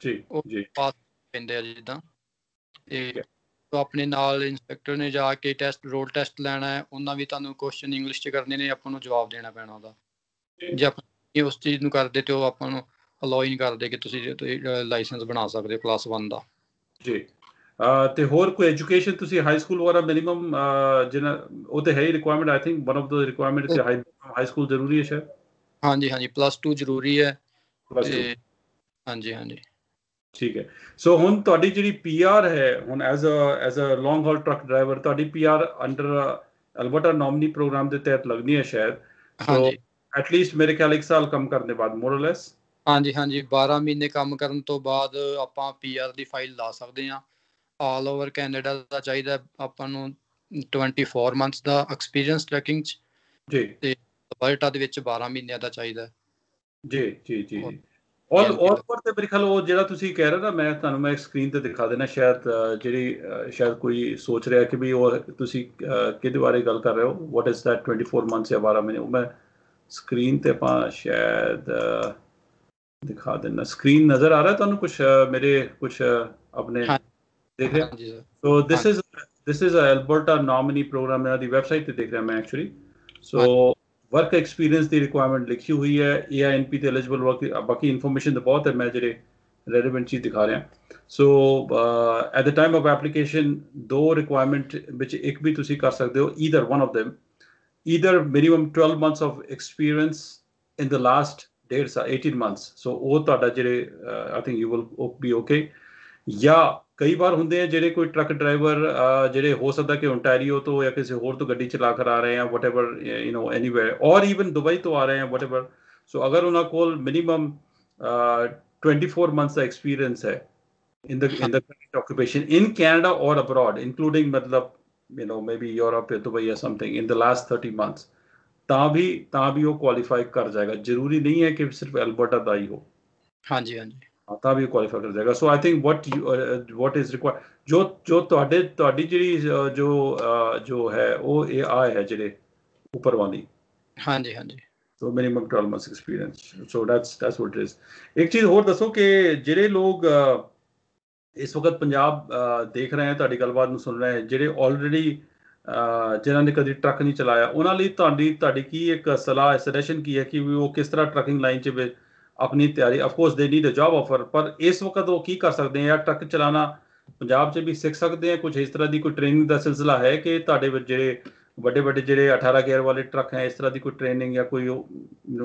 ਜੀ ਜੀ। ਪਾਸ ਪੈਂਦੇ ਆ ਜਿੱਦਾਂ। ਤੇ ਤੋਂ ਆਪਣੇ ਨਾਲ ਇਨਸਪੈਕਟਰ ਨੇ ਜਾ ਕੇ ਟੈਸਟ ਰੋਡ ਟੈਸਟ ਲੈਣਾ ਹੈ ਉਹਨਾਂ ਵੀ ਤੁਹਾਨੂੰ ਕੁਐਸਚਨ ਇੰਗਲਿਸ਼ 'ਚ ਕਰਨੇ ਨੇ ਆਪਾਂ ਨੂੰ ਜਵਾਬ ਦੇਣਾ ਪੈਣਾ ਉਹਦਾ। ਜੇ ਆਪਾਂ ਉਸ ਚੀਜ਼ ਨੂੰ ਕਰਦੇ ਤੇ ਉਹ ਆਪਾਂ ਨੂੰ ਅਲਾਉ ਹੀ ਨਹੀਂ ਕਰਦੇ ਕਿ ਤੁਸੀਂ ਲਾਇਸੈਂਸ ਬਣਾ ਸਕਦੇ ਹੋ ਕਲਾਸ 1 ਦਾ। ਜੀ। ਤੇ ਹੋਰ ਕੋਈ ਐਜੂਕੇਸ਼ਨ ਤੁਸੀਂ ਹਾਈ ਸਕੂਲ ਵਗੈਰਾ ਮਿਨੀਮਮ ਜਿਹਨਾਂ ਉਹ ਤੇ ਹੈ ਹੀ requirement I think one of the requirement ਕਿ ਹਾਈ ਹਾਈ ਸਕੂਲ ਜ਼ਰੂਰੀ ਹੈ ਸ਼ਾਇਦ। ਹਾਂਜੀ ਹਾਂਜੀ ਪਲੱਸ 2 ਜ਼ਰੂਰੀ ਹੈ। ਤੇ ਹਾਂਜੀ ਹਾਂਜੀ। ਠੀਕ ਹੈ। ਸੋ ਹੁਣ ਤੁਹਾਡੀ ਜਿਹੜੀ ਪੀਆਰ ਹੈ ਹੁਣ as a as a long haul truck driver ਤੁਹਾਡੀ PR under Alberta nominee program ਦੇ ਤਹਿਤ ਲੱਗਣੀ ਹੈ ਸ਼ਾਇਦ। ਹਾਂਜੀ। ਐਟ ਲੀਸਟ ਮੇਰੇ ਖਿਆਲ ਇੱਕ ਸਾਲ ਕੰਮ ਕਰਨ ਦੇ ਬਾਅਦ ਮੋਰਲੈਸ ਹਾਂਜੀ ਹਾਂਜੀ। 12 ਮਹੀਨੇ ਕੰਮ ਕਰਨ ਤੋਂ ਬਾਅਦ ਆਪਾਂ ਪੀਆਰ ਦੀ ਫਾਈਲ ਲਾ ਸਕਦੇ ਹਾਂ। ਆਲ ਓਵਰ ਕੈਨੇਡਾ ਦਾ ਚਾਹੀਦਾ ਆਪਾਂ ਨੂੰ 24 ਮੰਥਸ ਦਾ ਐਕਸਪੀਰੀਅੰਸ ਟਰੈਕਿੰਗ ਚ। ਜੀ। ਤੇ ਅਲਬਰਟਾ ਦੇ ਵਿੱਚ 12 ਮਹੀਨਿਆਂ ਦਾ ਚਾਹੀਦਾ ਜੀ ਜੀ ਜੀ ਆਲ ਆਲ ਓਵਰ ਤੇ ਮੇਰੇ ਖਿਆਲ ਉਹ ਜਿਹੜਾ ਤੁਸੀਂ ਕਹਿ ਰਹੇ ਨਾ ਮੈਂ ਤੁਹਾਨੂੰ ਮੈਂ ਸਕਰੀਨ ਤੇ ਦਿਖਾ ਦੇਣਾ ਸ਼ਾਇਦ ਜਿਹੜੀ ਸ਼ਾਇਦ ਕੋਈ ਸੋਚ ਰਿਹਾ ਕਿ ਵੀ ਉਹ ਤੁਸੀਂ ਕਿਹਦੇ ਬਾਰੇ ਗੱਲ ਕਰ ਰਹੇ ਹੋ? ਵਾਟ ਇਜ਼ ਦੈਟ 24 ਮੰਥਸ ਜਾਂ 12 ਮਹੀਨੇ? ਉਹ ਮੈਂ ਸਕਰੀਨ ਤੇ ਆਪਾਂ ਸ਼ਾਇਦ ਦਿਖਾ ਦੇਣਾ ਸਕਰੀਨ ਨਜ਼ਰ ਆ ਰਿਹਾ ਤੁਹਾਨੂੰ ਕੁਝ ਮੇਰੇ ਕੁਝ ਆਪਣੇ ਦੇਖ ਰਹੇ ਹਾਂਜੀ sir so this is this is a Alberta nominee program ਇਹਨਾਂ ਦੀ ਵੈਬਸਾਈਟ ਤੇ ਦੇਖ ਰਿਹਾ ਮੈਂ ਐਕਚੁਅਲੀ ਸੋ ਵਰਕ ਐਕਸਪੀਰੀਅੰਸ ਦੀ ਰਿਕੁਆਇਰਮੈਂਟ ਲਿਖੀ ਹੋਈ ਹੈ ਏਆਈਐਨਪੀ ਤੇ ਐਲੀਜੀਬਲ ਵਰਕ ਬਾਕੀ ਇਨਫੋਰਮੇਸ਼ਨ ਤਾਂ ਬਹੁਤ ਹੈ ਮੈਂ ਜਿਹੜੇ ਰੈਲੇਵੈਂਟ ਚੀਜ਼ ਦਿਖਾ ਰਿਹਾ so at the time of application ਦੋ ਰਿਕੁਆਇਰਮੈਂਟ ਵਿੱਚ ਇੱਕ ਵੀ ਤੁਸੀਂ ਕਰ ਸਕਦੇ ਹੋ either one of them, either minimum 12 months of experience in the last ਡੇਢ ਸਾਲ 18 ਮੰਥਸ ਸੋ ਉਹ ਤੁਹਾਡਾ ਜਿਹੜੇ I think you will be okay ਜਾਂ ਕਈ ਵਾਰ ਹੁੰਦੇ ਆ ਜਿਹੜੇ ਕੋਈ ਟਰੱਕ ਡਰਾਈਵਰ ਜਿਹੜੇ ਹੋ ਸਕਦਾ ਕਿ ਓਨਟਾਰੀਓ ਤੋਂ ਜਾਂ ਕਿਸੇ ਹੋਰ ਤੋਂ ਗੱਡੀ ਚਲਾ ਕਰ ਆ ਰਹੇ ਆ ਵਟਐਵਰ ਯੂ نو ਐਨੀਵੇਅਰ ਔਰ ਇਵਨ ਦੁਬਈ ਤੋਂ ਆ ਰਹੇ ਆ ਵਟਐਵਰ ਸੋ ਅਗਰ ਉਹਨਾਂ ਕੋਲ ਮਿਨੀਮਮ 24 ਮੰਥਸ ਦਾ ਐਕਸਪੀਰੀਅੰਸ ਹੈ in the in the current occupation in Canada or abroad, including matlab, you know maybe Europe or Dubai or something in the last 30 months, ਤਾਂ ਵੀ ਤਾਂ ਵੀ ਉਹ ਕੁਆਲੀਫਾਈ ਕਰ ਜਾਏਗਾ। ਜ਼ਰੂਰੀ ਨਹੀਂ ਹੈ ਕਿ ਸਿਰਫ ਐਲਬਰਟਾ ਦਾ ਹੀ ਹੋ। ਹਾਂਜੀ ਹਾਂਜੀ। ਤਾਂ ਵੀ ਕੁਆਲੀਫਾਈ ਕਰ ਜਾਏਗਾ so I think what what is require ਜੋ ਜੋ ਤੁਹਾਡੇ ਤੁਹਾਡੀ ਜਿਹੜੀ ਜੋ ਜੋ ਹੈ ਉਹ ਇਹ ਆ ਹੈ ਜਿਹੜੇ ਉੱਪਰ ਵਾਲੀ ਹਾਂਜੀ ਹਾਂਜੀ। So minimum 12 months experience so that's that's what it is ਇੱਕ ਚੀਜ਼ ਹੋਰ ਦੱਸੋ ਕਿ ਜਿਹੜੇ ਲੋਕ ਇਸ ਵਕਤ ਪੰਜਾਬ ਦੇਖ ਰਹੇ ਆ ਤੁਹਾਡੀ ਗੱਲਬਾਤ ਨੂੰ ਸੁਣ ਰਹੇ ਆ ਜਿਹੜੇ ਆਲਰੇਡੀ ਜਿਨ੍ਹਾਂ ਨੇ ਕਦੀ ਟਰੱਕ ਨਹੀਂ ਚਲਾਇਆ ਉਹਨਾਂ ਲਈ ਤੁਹਾਡੀ ਤੁਹਾਡੀ ਕੀ ਇੱਕ ਸਲਾਹ ਸਜੈਸ਼ਨ ਕੀ ਹੈ ਕਿ ਉਹ ਕਿਸ ਤਰ੍ਹਾਂ ਟਰੱਕਿੰਗ ਲਾਈਨ 'ਚ ਆਪਣੀ ਤਿਆਰੀ ਆਫ ਕੋਰਸ ਦੇ ਨੀਡ ਅ ਜੌਬ ਆਫਰ ਪਰ ਇਸ ਵਕਤ ਉਹ ਕੀ ਕਰ ਸਕਦੇ ਆ? ਟਰੱਕ ਚਲਾਣਾ ਪੰਜਾਬ 'ਚ ਵੀ ਸਿੱਖ ਸਕਦੇ ਆ। ਕੁਝ ਇਸ ਤਰ੍ਹਾਂ ਦੀ ਕੋਈ ਟ੍ਰੇਨਿੰਗ ਦਾ ਸਿਲਸਿਲਾ ਹੈ ਕਿ ਤੁਹਾਡੇ ਵਿੱਚ ਜਿਹੜੇ ਵੱਡੇ ਵੱਡੇ ਜਿਹੜੇ 18 ਗੇਅਰ ਵਾਲੇ ਟਰੱਕ ਹੈ ਇਸ ਤਰ੍ਹਾਂ ਦੀ ਕੋਈ ਟ੍ਰੇਨਿੰਗ ਜਾਂ ਕੋਈ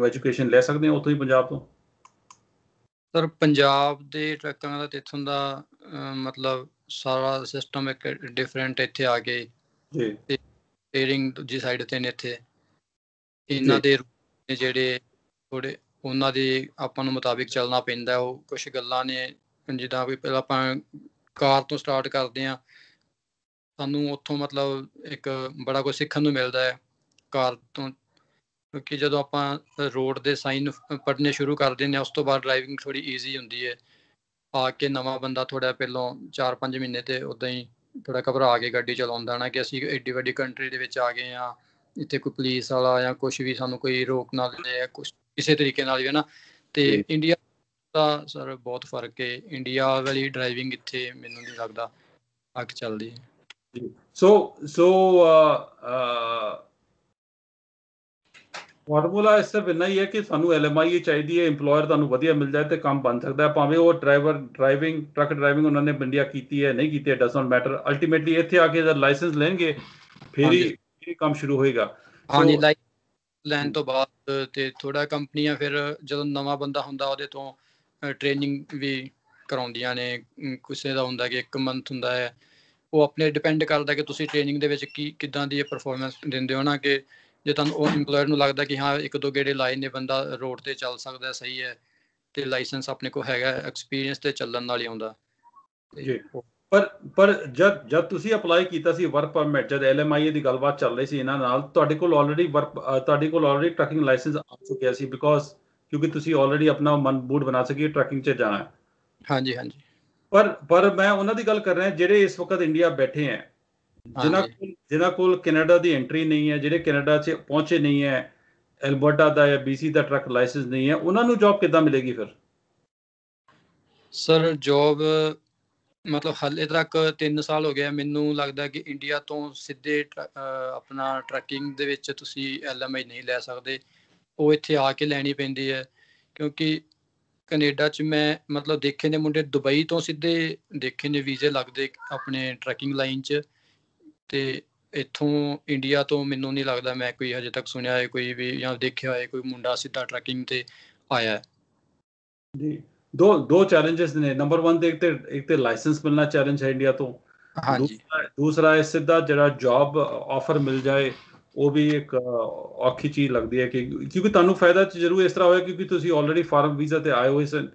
ਐਜੂਕੇਸ਼ਨ ਲੈ ਸਕਦੇ ਆ ਉਤੋਂ ਹੀ ਪੰਜਾਬ ਤੋਂ? ਸਰ ਪੰਜਾਬ ਦੇ ਟਰੱਕਾਂ ਦਾ ਤੇ ਇਥੋਂ ਦਾ ਮਤਲਬ ਸਾਰਾ ਸਿਸਟਮ ਇੱਕ ਡਿਫਰੈਂਟ ਇੱਥੇ ਆ ਗਏ ਜੀ। ਸਟੀਅਰਿੰਗ ਦੂਜੀ ਸਾਈਡ ਤੇ ਨੇ ਇੱਥੇ। ਇਹਨਾਂ ਦੇ ਜਿਹੜੇ ਥੋੜੇ ਉਹਨਾਂ ਦੇ ਆਪਾਂ ਨੂੰ ਮੁਤਾਬਿਕ ਚੱਲਣਾ ਪੈਂਦਾ ਉਹ ਕੁਝ ਗੱਲਾਂ ਨੇ, ਜਿੱਦਾਂ ਵੀ ਪਹਿਲਾਂ ਆਪਾਂ ਕਾਰ ਤੋਂ ਸਟਾਰਟ ਕਰਦੇ ਆ ਸਾਨੂੰ ਉੱਥੋਂ ਮਤਲਬ ਇੱਕ ਬੜਾ ਕੁਝ ਸਿੱਖਣ ਨੂੰ ਮਿਲਦਾ ਹੈ ਕਾਰ ਤੋਂ। ਕਿਉਂਕਿ ਜਦੋਂ ਆਪਾਂ ਰੋਡ ਦੇ ਸਾਈਨ ਪੜਨੇ ਸ਼ੁਰੂ ਕਰ ਦਿੰਦੇ ਆ ਉਸ ਤੋਂ ਬਾਅਦ ਡਰਾਈਵਿੰਗ ਥੋੜੀ ਈਜ਼ੀ ਹੁੰਦੀ ਹੈ। ਆ ਕੇ ਨਵਾਂ ਬੰਦਾ ਥੋੜਾ ਪਹਿਲਾਂ 4-5 ਮਹੀਨੇ ਤੇ ਉਦਾਂ ਹੀ ਥੋੜਾ ਘਬਰਾ ਕੇ ਗੱਡੀ ਚਲਾਉਂਦਾ ਨਾ ਕਿ ਅਸੀਂ ਐਡੀ ਵੱਡੀ ਕੰਟਰੀ ਦੇ ਵਿੱਚ ਆ ਗਏ ਆ ਇੱਥੇ ਕੋਈ ਪੁਲਿਸ ਵਾਲਾ ਜਾਂ ਕੁਝ ਵੀ ਸਾਨੂੰ ਕੋਈ ਰੋਕ ਨਾ ਦੇ ਕੁਝ ਕਿਸੇ ਤਰੀਕੇ ਨਾਲ ਵੀ ਨਾ ਤੇ ਇੰਡੀਆ ਦਾ ਸਰ ਬਹੁਤ ਫ਼ਰਕ ਹੈ ਇੰਡੀਆ ਵਾਲੀ ਡਰਾਈਵਿੰਗ ਇੱਥੇ ਮੈਨੂੰ ਨਹੀਂ ਲੱਗਦਾ ਅੱਗ ਚੱਲਦੀ। ਸੋ ਸੋ ਫਾਰਮੂਲਾ ਇਸ ਬਿਨਾ ਹੀ ਹੈ ਕਿ ਸਾਨੂੰ ਐਲਐਮਆਈ ਚਾਹੀਦੀ ਹੈ EMPLOYER ਤੁਹਾਨੂੰ ਵਧੀਆ ਮਿਲ ਜਾਏ ਤੇ ਕੰਮ ਬਣ ਸਕਦਾ ਹੈ। ਭਾਵੇਂ ਉਹ ਡਰਾਈਵਰ ਡਰਾਈਵਿੰਗ ਟਰੱਕ ਡਰਾਈਵਿੰਗ ਉਹਨਾਂ ਨੇ ਇੰਡੀਆ ਕੀਤੀ ਹੈ ਨਹੀਂ ਕੀਤੀ ਹੈ ਡਸ ਨਾਟ ਮੈਟਰ ਅਲਟੀਮੇਟਲੀ ਇੱਥੇ ਆ ਕੇ ਜਦ ਲਾਇਸੈਂਸ ਲੈਣਗੇ ਫਿਰ ਹੀ ਕੰਮ ਸ਼ੁਰੂ ਹੋਏਗਾ। ਹਾਂਜੀ ਲਾਈਸੈਂਸ ਲੈਣ ਤੋਂ ਬਾਅਦ ਤੇ ਥੋੜਾ ਕੰਪਨੀਆਂ ਫਿਰ ਜਦੋਂ ਨਵਾਂ ਬੰਦਾ ਹੁੰਦਾ ਉਹਦੇ ਤੋਂ ਟ੍ਰੇਨਿੰਗ ਵੀ ਕਰਾਉਂਦੀਆਂ ਨੇ। ਕਿਸੇ ਦਾ ਹੁੰਦਾ ਕਿ ਇੱਕ ਮੰਥ ਹੁੰਦਾ ਹੈ। ਉਹ ਆਪਣੇ ਡਿਪੈਂਡ ਕਰਦਾ ਕਿ ਤੁਸੀਂ ਟ੍ਰੇਨਿੰਗ ਦੇ ਵਿੱਚ ਕੀ ਕਿਦਾਂ ਦੀ ਪਰਫਾਰਮੈਂਸ ਦਿੰਦੇ ਹੋ ਨਾ ਕਿ ਜੇ ਤੁਹਾਨੂੰ ਉਹ EMPLOYER ਨੂੰ ਲੱਗਦਾ ਕਿ ਹਾਂ ਇੱਕ ਦੋ ਗੇੜੇ ਲਾਏ ਨੇ ਬੰਦਾ ਰੋਡ ਤੇ ਚੱਲ ਸਕਦਾ ਸਹੀ ਹੈ ਤੇ ਲਾਇਸੈਂਸ ਆਪਣੇ ਕੋਲ ਹੈਗਾ ਐਕਸਪੀਰੀਅੰਸ ਤੇ ਚੱਲਣ ਨਾਲ ਹੀ ਆਉਂਦਾ। ਜੀ। ਪਰ ਪਰ ਜਦ ਜਦ ਤੁਸੀਂ ਅਪਲਾਈ ਕੀਤਾ ਸੀ ਵਰਕ ਪਰਮਿਟ ਜਦ ਐਲਐਮਆਈ ਦੀ ਗੱਲਬਾਤ ਚੱਲ ਰਹੀ ਸੀ ਇਹਨਾਂ ਨਾਲ ਤੁਹਾਡੇ ਕੋਲ ਆਲਰੇਡੀ ਵਰਕ ਤੁਹਾਡੇ ਕੋਲ ਆਲਰੇਡੀ ਟਰੱਕਿੰਗ ਲਾਇਸੈਂਸ ਆ ਚੁੱਕਿਆ ਸੀ ਬਿਕੋਜ਼ ਕਿਉਂਕਿ ਤੁਸੀਂ ਆਲਰੇਡੀ ਆਪਣਾ ਮਨ ਬੂਟ ਬਣਾ ਸਕੀ ਟਰੱਕਿੰਗ 'ਚ ਜਾਣਾ। ਹੈ ਹਾਂਜੀ ਹਾਂਜੀ। ਪਰ ਪਰ ਮੈਂ ਉਹਨਾਂ ਦੀ ਗੱਲ ਕਰ ਰਿਹਾ ਜਿਹੜੇ ਇਸ ਵਕਤ ਇੰਡੀਆ ਬੈਠੇ ਹੈ ਜਿਨ੍ਹਾਂ ਕੋਲ ਜਿਨ੍ਹਾਂ ਕੋਲ ਕੈਨੇਡਾ ਦੀ ਐਂਟਰੀ ਨਹੀਂ ਹੈ ਜਿਹੜੇ ਕੈਨੇਡਾ 'ਚ ਪਹੁੰਚੇ ਨਹੀਂ ਹੈ ਐਲਬਰਟਾ ਦਾ ਜਾਂ ਬੀਸੀ ਦਾ ਟਰੱਕ ਲਾਇਸੈਂਸ ਨਹੀਂ ਹੈ ਉਹਨਾਂ ਨੂੰ ਜੌਬ ਕਿੱਦਾਂ ਮਿਲੇਗੀ ਫਿਰ? ਸਰ ਜੌਬ ਮਤਲਬ ਹਾਲੇ ਤੱਕ 3 ਸਾਲ ਹੋ ਗਿਆ ਮੈਨੂੰ ਲੱਗਦਾ ਕਿ ਇੰਡੀਆ ਤੋਂ ਸਿੱਧੇ ਆਪਣਾ ਟਰੈਕਿੰਗ ਦੇ ਵਿੱਚ ਤੁਸੀਂ ਐਲਐਮਆਈ ਨਹੀਂ ਲੈ ਸਕਦੇ। ਉਹ ਇੱਥੇ ਆ ਕੇ ਲੈਣੀ ਪੈਂਦੀ ਹੈ, ਕਿਉਂਕਿ ਕੈਨੇਡਾ 'ਚ ਮੈਂ ਮਤਲਬ ਦੇਖੇ ਨੇ ਮੁੰਡੇ, ਦੁਬਈ ਤੋਂ ਸਿੱਧੇ ਦੇਖੇ ਨੇ ਵੀਜ਼ੇ ਲੱਗਦੇ ਆਪਣੇ ਟਰੈਕਿੰਗ ਲਾਈਨ 'ਚ। ਤੇ ਇੱਥੋਂ ਇੰਡੀਆ ਤੋਂ ਮੈਨੂੰ ਨਹੀਂ ਲੱਗਦਾ ਮੈਂ ਕੋਈ ਹਜੇ ਤੱਕ ਸੁਣਿਆ ਹੈ ਕੋਈ ਵੀ ਜਾਂ ਦੇਖਿਆ ਹੈ ਕੋਈ ਮੁੰਡਾ ਸਿੱਧਾ ਟਰੈਕਿੰਗ ਤੇ ਆਇਆ ਜੀ। ਦੋ ਦੋ ਚੈਲੰਜਸ ਨੇ। ਨੰਬਰ 1 ਤੇ ਇੱਕ ਤੇ ਇੱਕ ਤੇ ਲਾਇਸੈਂਸ ਮਿਲਣਾ ਚੈਲੰਜ ਹੈ ਇੰਡੀਆ ਤੋਂ। ਹਾਂਜੀ। ਦੂਸਰਾ ਹੈ ਸਿੱਧਾ ਜਿਹੜਾ ਜੌਬ ਆਫਰ ਮਿਲ ਜਾਏ ਉਹ ਵੀ ਇੱਕ ਔਖੀ ਚੀਜ਼ ਲੱਗਦੀ ਹੈ ਕਿ ਕਿਉਂਕਿ ਤੁਹਾਨੂੰ ਫਾਇਦਾ ਜ਼ਰੂਰ ਇਸ ਤਰ੍ਹਾਂ ਹੋਇਆ ਕਿਉਂਕਿ ਤੁਸੀਂ ਆਲਰੇਡੀ ਫਾਰਮ ਵੀਜ਼ਾ ਤੇ ਆਏ ਹੋਏ ਸਨ।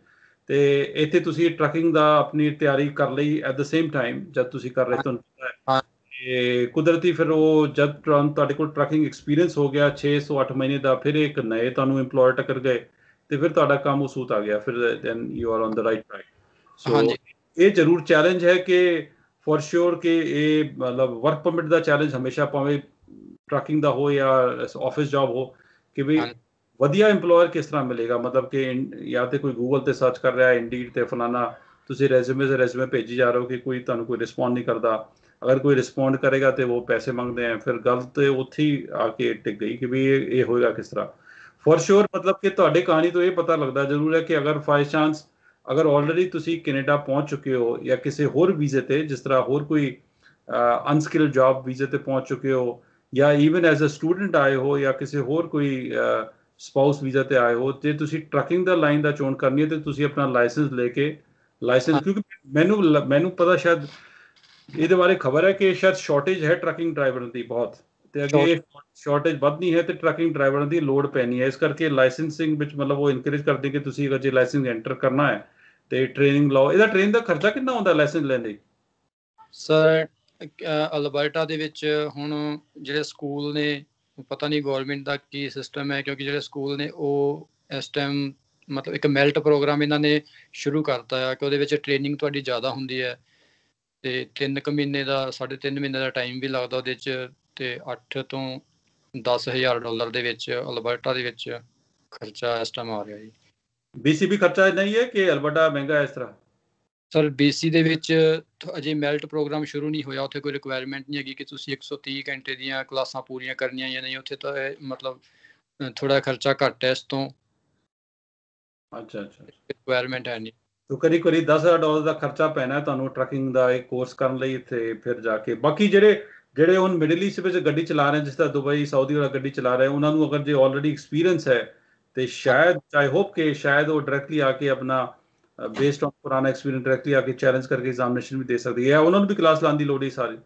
ਤੇ ਇੱਥੇ ਤੁਸੀਂ ਟਰੱਕਿੰਗ ਦਾ ਆਪਣੀ ਤਿਆਰੀ ਕਰ ਲਈ ਐਟ ਦ ਸੇਮ ਟਾਈਮ ਜਦ ਤੁਸੀਂ ਕਰ ਰਹੇ ਤੁਹਾਨੂੰ ਹਾਂ। ਤੇ ਕੁਦਰਤੀ ਫਿਰ ਉਹ ਜਦ ਤੁਹਾਡੇ ਕੋਲ ਟਰੱਕਿੰਗ ਐਕਸਪੀਰੀਅੰਸ ਹੋ ਗਿਆ 6 ਤੋਂ 8 ਮਹੀਨੇ ਦਾ ਫਿਰ ਇੱਕ ਨਏ ਤੁਹਾਨੂੰ EMPLOYER ਟੱਕਰ ਗਏ। ਤੇ ਫਿਰ ਤੁਹਾਡਾ ਕੰਮ ਉਸੂਤ ਆ ਗਿਆ ਫਿਰ then you are on the right track so ਇਹ ਜ਼ਰੂਰ ਚੈਲੰਜ ਹੈ ਕਿ ਫॉर ਸ਼ੋਰ ਕਿ ਇਹ ਮਤਲਬ ਵਰਕ ਪਰਮਿਟ ਦਾ ਚੈਲੰਜ ਹਮੇਸ਼ਾ ਪਾਵੇ ਟਰੱਕਿੰਗ ਦਾ ਹੋ ਜਾਂ ਆਫਿਸ ਜੌਬ ਹੋ ਕਿ ਵੀ ਵਧੀਆ EMPLOYER ਕਿਸ ਤਰ੍ਹਾਂ ਮਿਲੇਗਾ? ਮਤਲਬ ਕਿ ਜਾਂ ਤੇ ਕੋਈ ਗੂਗਲ ਤੇ ਸਰਚ ਕਰ ਰਿਹਾ ਹੈ ਇੰਡੀਡ ਤੇ ਫਲਾਣਾ ਤੁਸੀਂ ਰੈਜ਼ਿਊਮੇ ਤੇ ਰੈਜ਼ਿਊਮੇ ਭੇਜੀ ਜਾ ਰਹੇ ਹੋ ਕਿ ਕੋਈ ਤੁਹਾਨੂੰ ਕੋਈ ਰਿਸਪੌਂਡ ਨਹੀਂ ਕਰਦਾ। ਅਗਰ ਕੋਈ ਰਿਸਪੌਂਡ ਕਰੇਗਾ ਤੇ ਉਹ ਪੈਸੇ ਮੰਗਦੇ ਆ ਫਿਰ ਗੱਲ ਤੇ ਉੱਥੇ ਆ ਕੇ ਟਿਕ ਗਈ ਕਿ ਵੀ ਇਹ ਹੋਏਗਾ ਕਿਸ ਤਰ੍ਹਾਂ। ਫॉर ਸ਼ੋਰ ਮਤਲਬ ਕਿ ਤੁਹਾਡੇ ਕਹਾਣੀ ਤੋਂ ਇਹ ਪਤਾ ਲੱਗਦਾ ਜ਼ਰੂਰ ਹੈ ਕਿ ਅਗਰ ਫਾਈ ਚਾਂਸ ਅਗਰ ਆਲਰੇਡੀ ਤੁਸੀਂ ਕੈਨੇਡਾ ਪਹੁੰਚ ਚੁੱਕੇ ਹੋ ਜਾਂ ਕਿਸੇ ਹੋਰ ਵੀਜ਼ੇ ਤੇ ਜਿਸ ਤਰ੍ਹਾਂ ਹੋਰ ਕੋਈ ਅਨਸਕਿਲਡ ਜੌਬ ਵੀਜ਼ੇ ਤੇ ਪਹੁੰਚ ਚੁੱਕੇ ਹੋ ਜਾਂ ਇਵਨ ਐਜ਼ ਅ ਸਟੂਡੈਂਟ ਆਏ ਹੋ ਜਾਂ ਕਿਸੇ ਹੋਰ ਕੋਈ ਸਪਾਊਸ ਵੀਜ਼ਾ ਤੇ ਆਏ ਹੋ ਤੇ ਤੁਸੀਂ ਟਰੱਕਿੰਗ ਦਾ ਲਾਈਨ ਦਾ ਚੋਣ ਕਰਨੀ ਹੈ ਤੇ ਤੁਸੀਂ ਆਪਣਾ ਲਾਇਸੈਂਸ ਲੈ ਕੇ ਲਾਇਸੈਂਸ ਕਿਉਂਕਿ ਮੈਨੂੰ ਮੈਨੂੰ ਪਤਾ ਸ਼ਾਇਦ ਇਹਦੇ ਬਾਰੇ ਖਬਰ ਹੈ ਕਿ ਸ਼ਾਇਦ ਸ਼ਾਰਟੇਜ ਹੈ ਟਰੱਕਿੰਗ ਡਰਾਈਵਰਾਂ ਦੀ ਬਹੁਤ। ਤੇ ਅੱਗੇ ਸ਼ਾਰਟੇਜ ਵੱਧਣੀ ਹੈ ਤੇ ਟਰੱਕਿੰਗ ਡਰਾਈਵਰਾਂ ਦੀ ਲੋਡ ਪੈਣੀ ਹੈ। ਇਸ ਕਰਕੇ ਲਾਇਸੈਂਸਿੰਗ ਵਿੱਚ ਮਤਲਬ ਉਹ ਇਨਕਰੇਜ ਕਰਦੇ ਕਿ ਤੁਸੀਂ ਅਗਰ ਜੇ ਲਾਇਸੈਂਸ ਐਂਟਰ ਕਰਨਾ ਹੈ ਤੇ ਟ੍ਰੇਨਿੰਗ ਲਾਓ। ਇਹਦਾ ਟ੍ਰੇਨ ਦਾ ਖਰਚਾ ਕਿੰਨਾ ਹੁੰਦਾ ਲਾਇਸੈਂਸ ਲੈਣ ਲਈ? ਸਰ ਅਲਬਰਟਾ ਦੇ ਵਿੱਚ ਹੁਣ ਜਿਹੜੇ ਸਕੂਲ ਨੇ ਪਤਾ ਨਹੀਂ ਗਵਰਨਮੈਂਟ ਦਾ ਕੀ ਸਿਸਟਮ ਹੈ ਕਿਉਂਕਿ ਜਿਹੜੇ ਸਕੂਲ ਨੇ ਉਹ ਇਸ ਟਾਈਮ ਮਤਲਬ ਇੱਕ ਮੈਲਟ ਪ੍ਰੋਗਰਾਮ ਇਹਨਾਂ ਨੇ ਸ਼ੁਰੂ ਕਰਤਾ ਹੈ ਕਿ ਉਹਦੇ ਵਿੱਚ ਟ੍ਰੇਨਿੰਗ ਤੁਹਾਡੀ ਜ਼ਿਆਦਾ ਹੁੰਦੀ ਹੈ ਤੇ 3 ਕੁ ਮਹੀਨੇ ਦਾ 3.5 ਮਹੀਨੇ ਦਾ ਟਾਈਮ ਵੀ ਲੱਗਦਾ ਉਹਦੇ ਵਿੱਚ ਤੇ 8 ਤੋਂ 10000 ਡਾਲਰ ਦੇ ਵਿੱਚ ਅਲਬਰਟਾ ਦੇ ਵਿੱਚ ਖਰਚਾ ਇਸ ਟਾਈਮ ਆ ਰਿਹਾ ਜੀ। ਬੀਸੀ ਵੀ ਖਰਚਾ ਨਹੀਂ ਹੈ ਕਿ ਅਲਬਰਟਾ ਮਹਿੰਗਾ ਇਸ ਤਰ੍ਹਾਂ? ਸਰ ਬੀਸੀ ਦੇ ਵਿੱਚ ਅਜੇ ਮੈਲਟ ਪ੍ਰੋਗਰਾਮ ਸ਼ੁਰੂ ਨਹੀਂ ਹੋਇਆ ਉੱਥੇ ਕੋਈ ਰਿਕੁਆਇਰਮੈਂਟ ਨਹੀਂ ਹੈਗੀ ਕਿ ਤੁਸੀਂ 130 ਘੰਟੇ ਦੀਆਂ ਕਲਾਸਾਂ ਪੂਰੀਆਂ ਕਰਨੀਆਂ ਜਾਂ ਨਹੀਂ ਉੱਥੇ ਤਾਂ ਮਤਲਬ ਥੋੜਾ ਖਰਚਾ ਘੱਟ ਹੈ ਇਸ ਤੋਂ। ਅੱਛਾ ਅੱਛਾ ਰਿਕੁਆਇਰਮੈਂਟ ਹੈ ਨਹੀਂ। ਤੋ ਕਰੀ ਕਰੀ 10000 ਡਾਲਰ ਦਾ ਖਰਚਾ ਪੈਣਾ ਤੁਹਾਨੂੰ ਟਰੱਕਿੰਗ ਦਾ ਇੱਕ ਕੋਰਸ ਕਰਨ ਲਈ ਇੱਥੇ ਫਿਰ ਜਾ ਕੇ। ਬਾਕੀ ਜਿਹੜੇ ਜਿਹੜੇ ਹੁਣ ਮਿਡਲ ਈਸਟ ਵਿੱਚ ਗੱਡੀ ਚਲਾ ਰਹੇ ਜਿਸ ਤਰ੍ਹਾਂ ਦੁਬਈ ਸਾਊਦੀ ਵਾਲਾ ਗੱਡੀ ਚਲਾ ਰਹੇ ਉਹਨਾਂ ਨੂੰ ਅਗਰ ਜੇ ਆਲਰੇਡੀ ਐਕਸਪੀਰੀਅੰਸ ਹੈ ਤੇ ਸ਼ਾਇਦ ਆਈ ਹੋਪ ਕਿ ਸ਼ਾਇਦ ਉਹ ਡਾਇਰੈਕਟਲੀ ਆ ਕੇ ਆਪਣਾ ਬੇਸਡ ਔਨ ਪੁਰਾਣਾ ਐਕਸਪੀਰੀਅੰਸ ਡਾਇਰੈਕਟਲੀ ਆ ਕੇ ਚੈਲੰਜ ਕਰਕੇ ਐਗਜ਼ਾਮੀਨੇਸ਼ਨ ਵੀ ਦੇ ਸਕਦੀ ਹੈ। ਉਹਨਾਂ ਨੂੰ ਵੀ ਕਲਾਸ ਲਾਉਣ ਦੀ ਲੋੜ ਹੀ ਸਾਰੀ।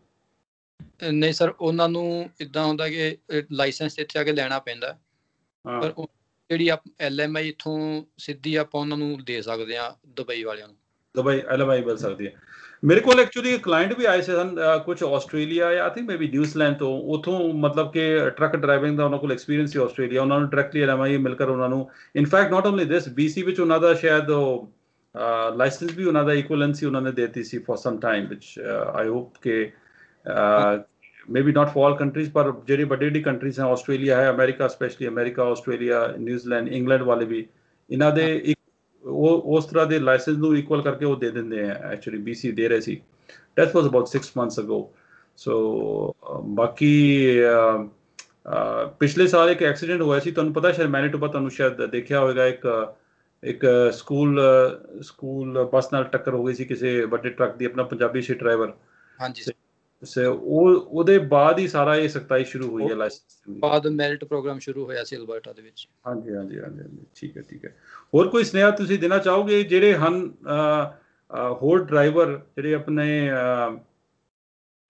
ਨਹੀਂ ਸਰ ਉਹਨਾਂ ਨੂੰ ਇਦਾਂ ਹੁੰਦਾ ਕਿ ਲਾਇਸੈਂਸ ਇੱਥੇ ਆ ਕੇ ਲੈਣਾ ਪੈਂਦਾ। ਪਰ ਜਿਹੜੀ ਆਪ ਐਲਐਮਆਈ ਇਥੋਂ ਸਿੱਧੀ ਆਪਾਂ ਉਹਨਾਂ ਨੂੰ ਦੇ ਸਕਦੇ ਆ ਦੁਬਈ ਵਾਲਿਆਂ ਨੂੰ। ਦੁਬਈ ਐਲਐਮਆਈ ਮਿਲ ਸਕਦੀ ਹੈ। ਮੇਰੇ ਕੋਲ ਐਕਚੁਅਲੀ ਕਲਾਇੰਟ ਵੀ ਆਏ ਸਨ ਕੁਝ ਆਸਟ੍ਰੇਲੀਆ ਜਾਂ ਆਈ ਥਿੰਕ ਮੇਬੀ ਨਿਊਜ਼ੀਲੈਂਡ ਤੋਂ। ਉਥੋਂ ਮਤਲਬ ਕਿ ਟਰੱਕ ਡਰਾਈਵਿੰਗ ਦਾ ਉਹਨਾਂ ਕੋਲ ਐਕਸਪੀਰੀਅੰਸ ਸੀ ਆਸਟ੍ਰੇਲੀਆ। ਉਹਨਾਂ ਨੂੰ ਡਾਇਰੈਕਟਲੀ ਐਲਐਮਆਈ ਮਿਲ ਕਰ ਉਹਨਾਂ ਨੂੰ। In fact not only this BC ਵਿੱਚ ਉਹਨਾਂ ਦਾ ਸ਼ਾਇਦ ਲਾਇਸੈਂਸ ਵੀ ਉਹਨਾਂ ਦਾ ਇਕੁਇਵਲੈਂਸੀ ਉਹਨਾਂ ਨੇ ਦਿੱਤੀ ਸੀ ਫॉर ਸਮ ਟਾਈਮ ਵਿਚ ਆਈ ਹੋਪ ਕਿ maybe not for all countries ਪਰ ਜਿਹੜੀ ਵੱਡੀ ਵੱਡੀ ਕੰਟਰੀਜ਼ ਹਨ ਆਸਟ੍ਰੇਲੀਆ ਹੈ, America specially America, Australia, New Zealand, England ਵਾਲੇ ਵੀ, ਇਹਨਾਂ ਦੇ ਉਹ ਉਸ ਤਰ੍ਹਾਂ ਦੇ ਲਾਇਸੈਂਸ ਨੂੰ ਇਕੁਅਲ ਕਰਕੇ ਉਹ ਦੇ ਦਿੰਦੇ ਆ ਐਕਚੁਅਲੀ ਬੀਸੀ ਦੇ ਰਹੇ ਸੀ। That was about 6 months ago. So ਬਾਕੀ ਪਿਛਲੇ ਸਾਲ ਇੱਕ ਐਕਸੀਡੈਂਟ ਹੋਇਆ ਸੀ। ਤੁਹਾਨੂੰ ਪਤਾ ਸ਼ਾਇਦ ਮੈਨੀਟੋਬਾ ਤੁਹਾਨੂੰ ਸ਼ਾਇਦ ਦੇਖਿਆ ਹੋਵੇਗਾ ਇੱਕ ਇੱਕ ਸਕੂਲ ਸਕੂਲ ਬੱਸ ਨਾਲ ਟੱਕਰ ਹੋ ਗਈ ਸੀ ਕਿਸੇ ਵੱਡੇ ਟਰੱਕ ਦੀ ਆਪਣਾ ਪੰਜਾਬੀ ਸੀ ਡਰਾਈਵਰ ਹਾਂਜੀ ਸੇ ਉਹ ਉਹਦੇ ਬਾਅਦ ਹੀ ਸਾਰਾ ਇਹ ਸਖਤਾਈ ਸ਼ੁਰੂ ਹੋਈ ਹੈ ਲਾਇਸੈਂਸ ਬਾਅਦ ਮੈਰਿਟ ਪ੍ਰੋਗਰਾਮ ਸ਼ੁਰੂ ਹੋਇਆ ਸੀ ਅਲਬਰਟਾ ਦੇ ਵਿੱਚ। ਹਾਂਜੀ ਹਾਂਜੀ ਹਾਂਜੀ ਠੀਕ ਹੈ ਠੀਕ ਹੈ। ਹੋਰ ਕੋਈ ਸੁਨੇਹਾ ਤੁਸੀਂ ਦੇਣਾ ਚਾਹੋਗੇ? ਜਿਹੜੇ ਹਨ ਹੋਰ ਡਰਾਈਵਰ ਜਿਹੜੇ ਆਪਣੇ